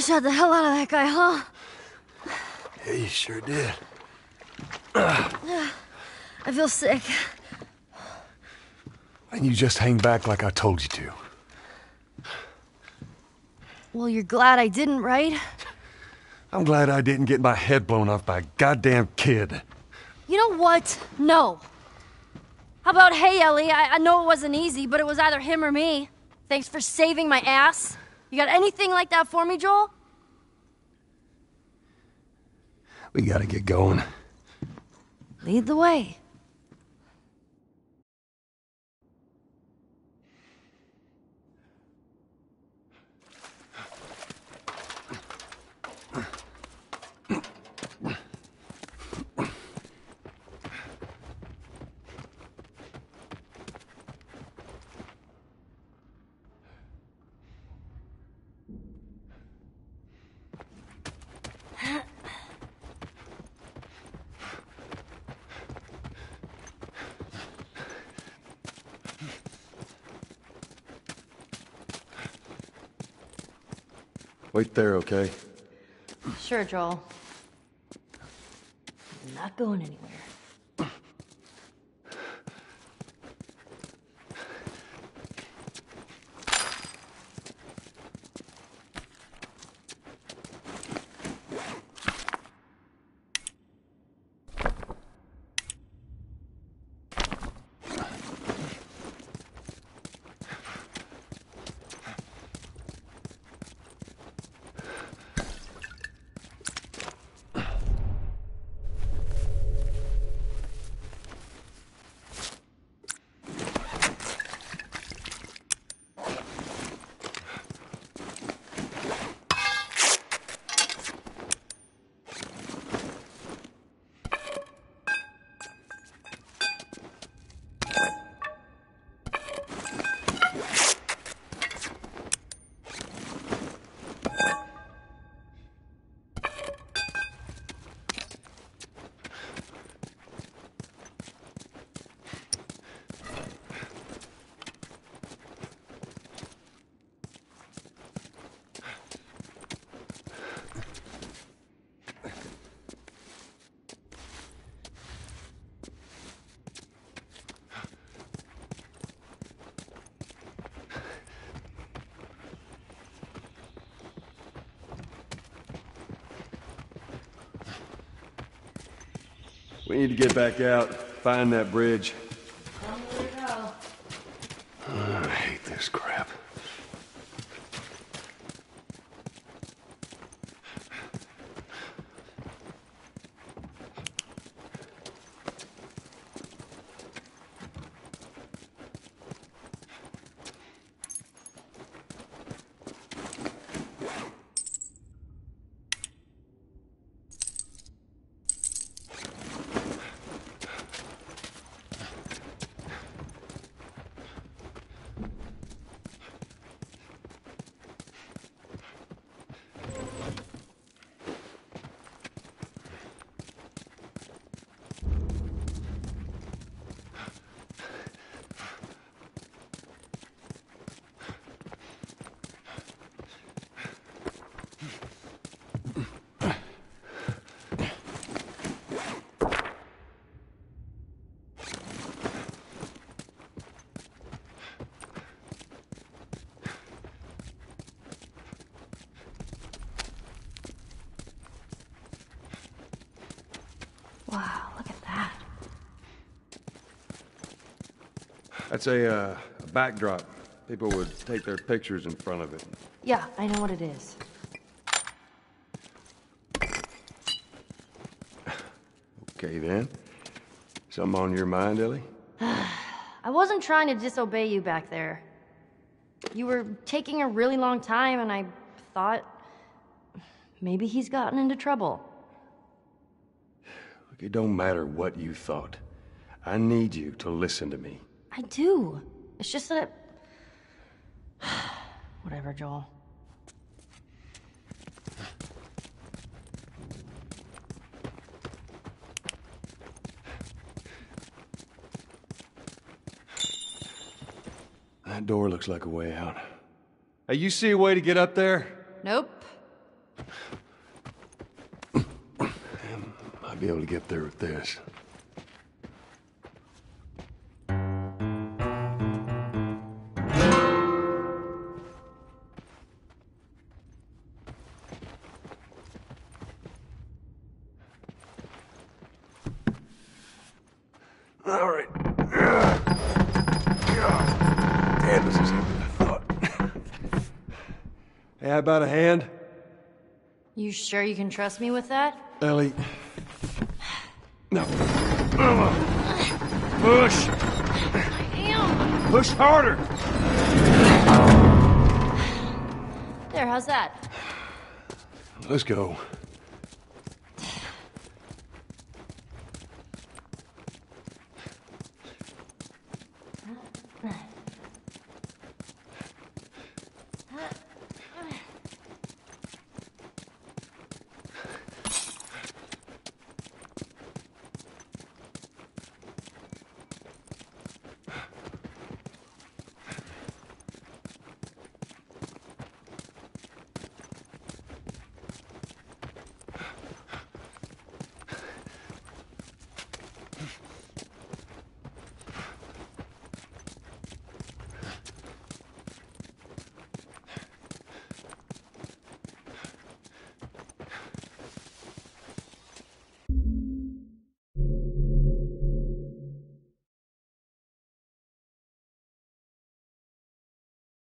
I shot the hell out of that guy, huh? Yeah, you sure did. I feel sick. And you just hang back like I told you to. Well, you're glad I didn't, right? I'm glad I didn't get my head blown off by a goddamn kid. You know what? No. How about, hey, Ellie, I, I know it wasn't easy, but it was either him or me. Thanks for saving my ass. You got anything like that for me, Joel? We gotta get going. Lead the way. Wait there, okay? Sure, Joel. I'm not going anywhere. We need to get back out, find that bridge. That's a, uh, a backdrop. People would take their pictures in front of it. Yeah, I know what it is. Okay, then. Something on your mind, Ellie? I wasn't trying to disobey you back there. You were taking a really long time, and I thought maybe he's gotten into trouble. Look, it don't matter what you thought. I need you to listen to me. I do. It's just that. Whatever, Joel. That door looks like a way out. Hey, you see a way to get up there? Nope. Might be able to get there with this. About a hand? You sure you can trust me with that? Ellie. No. Push! Damn! Push harder! There, how's that? Let's go.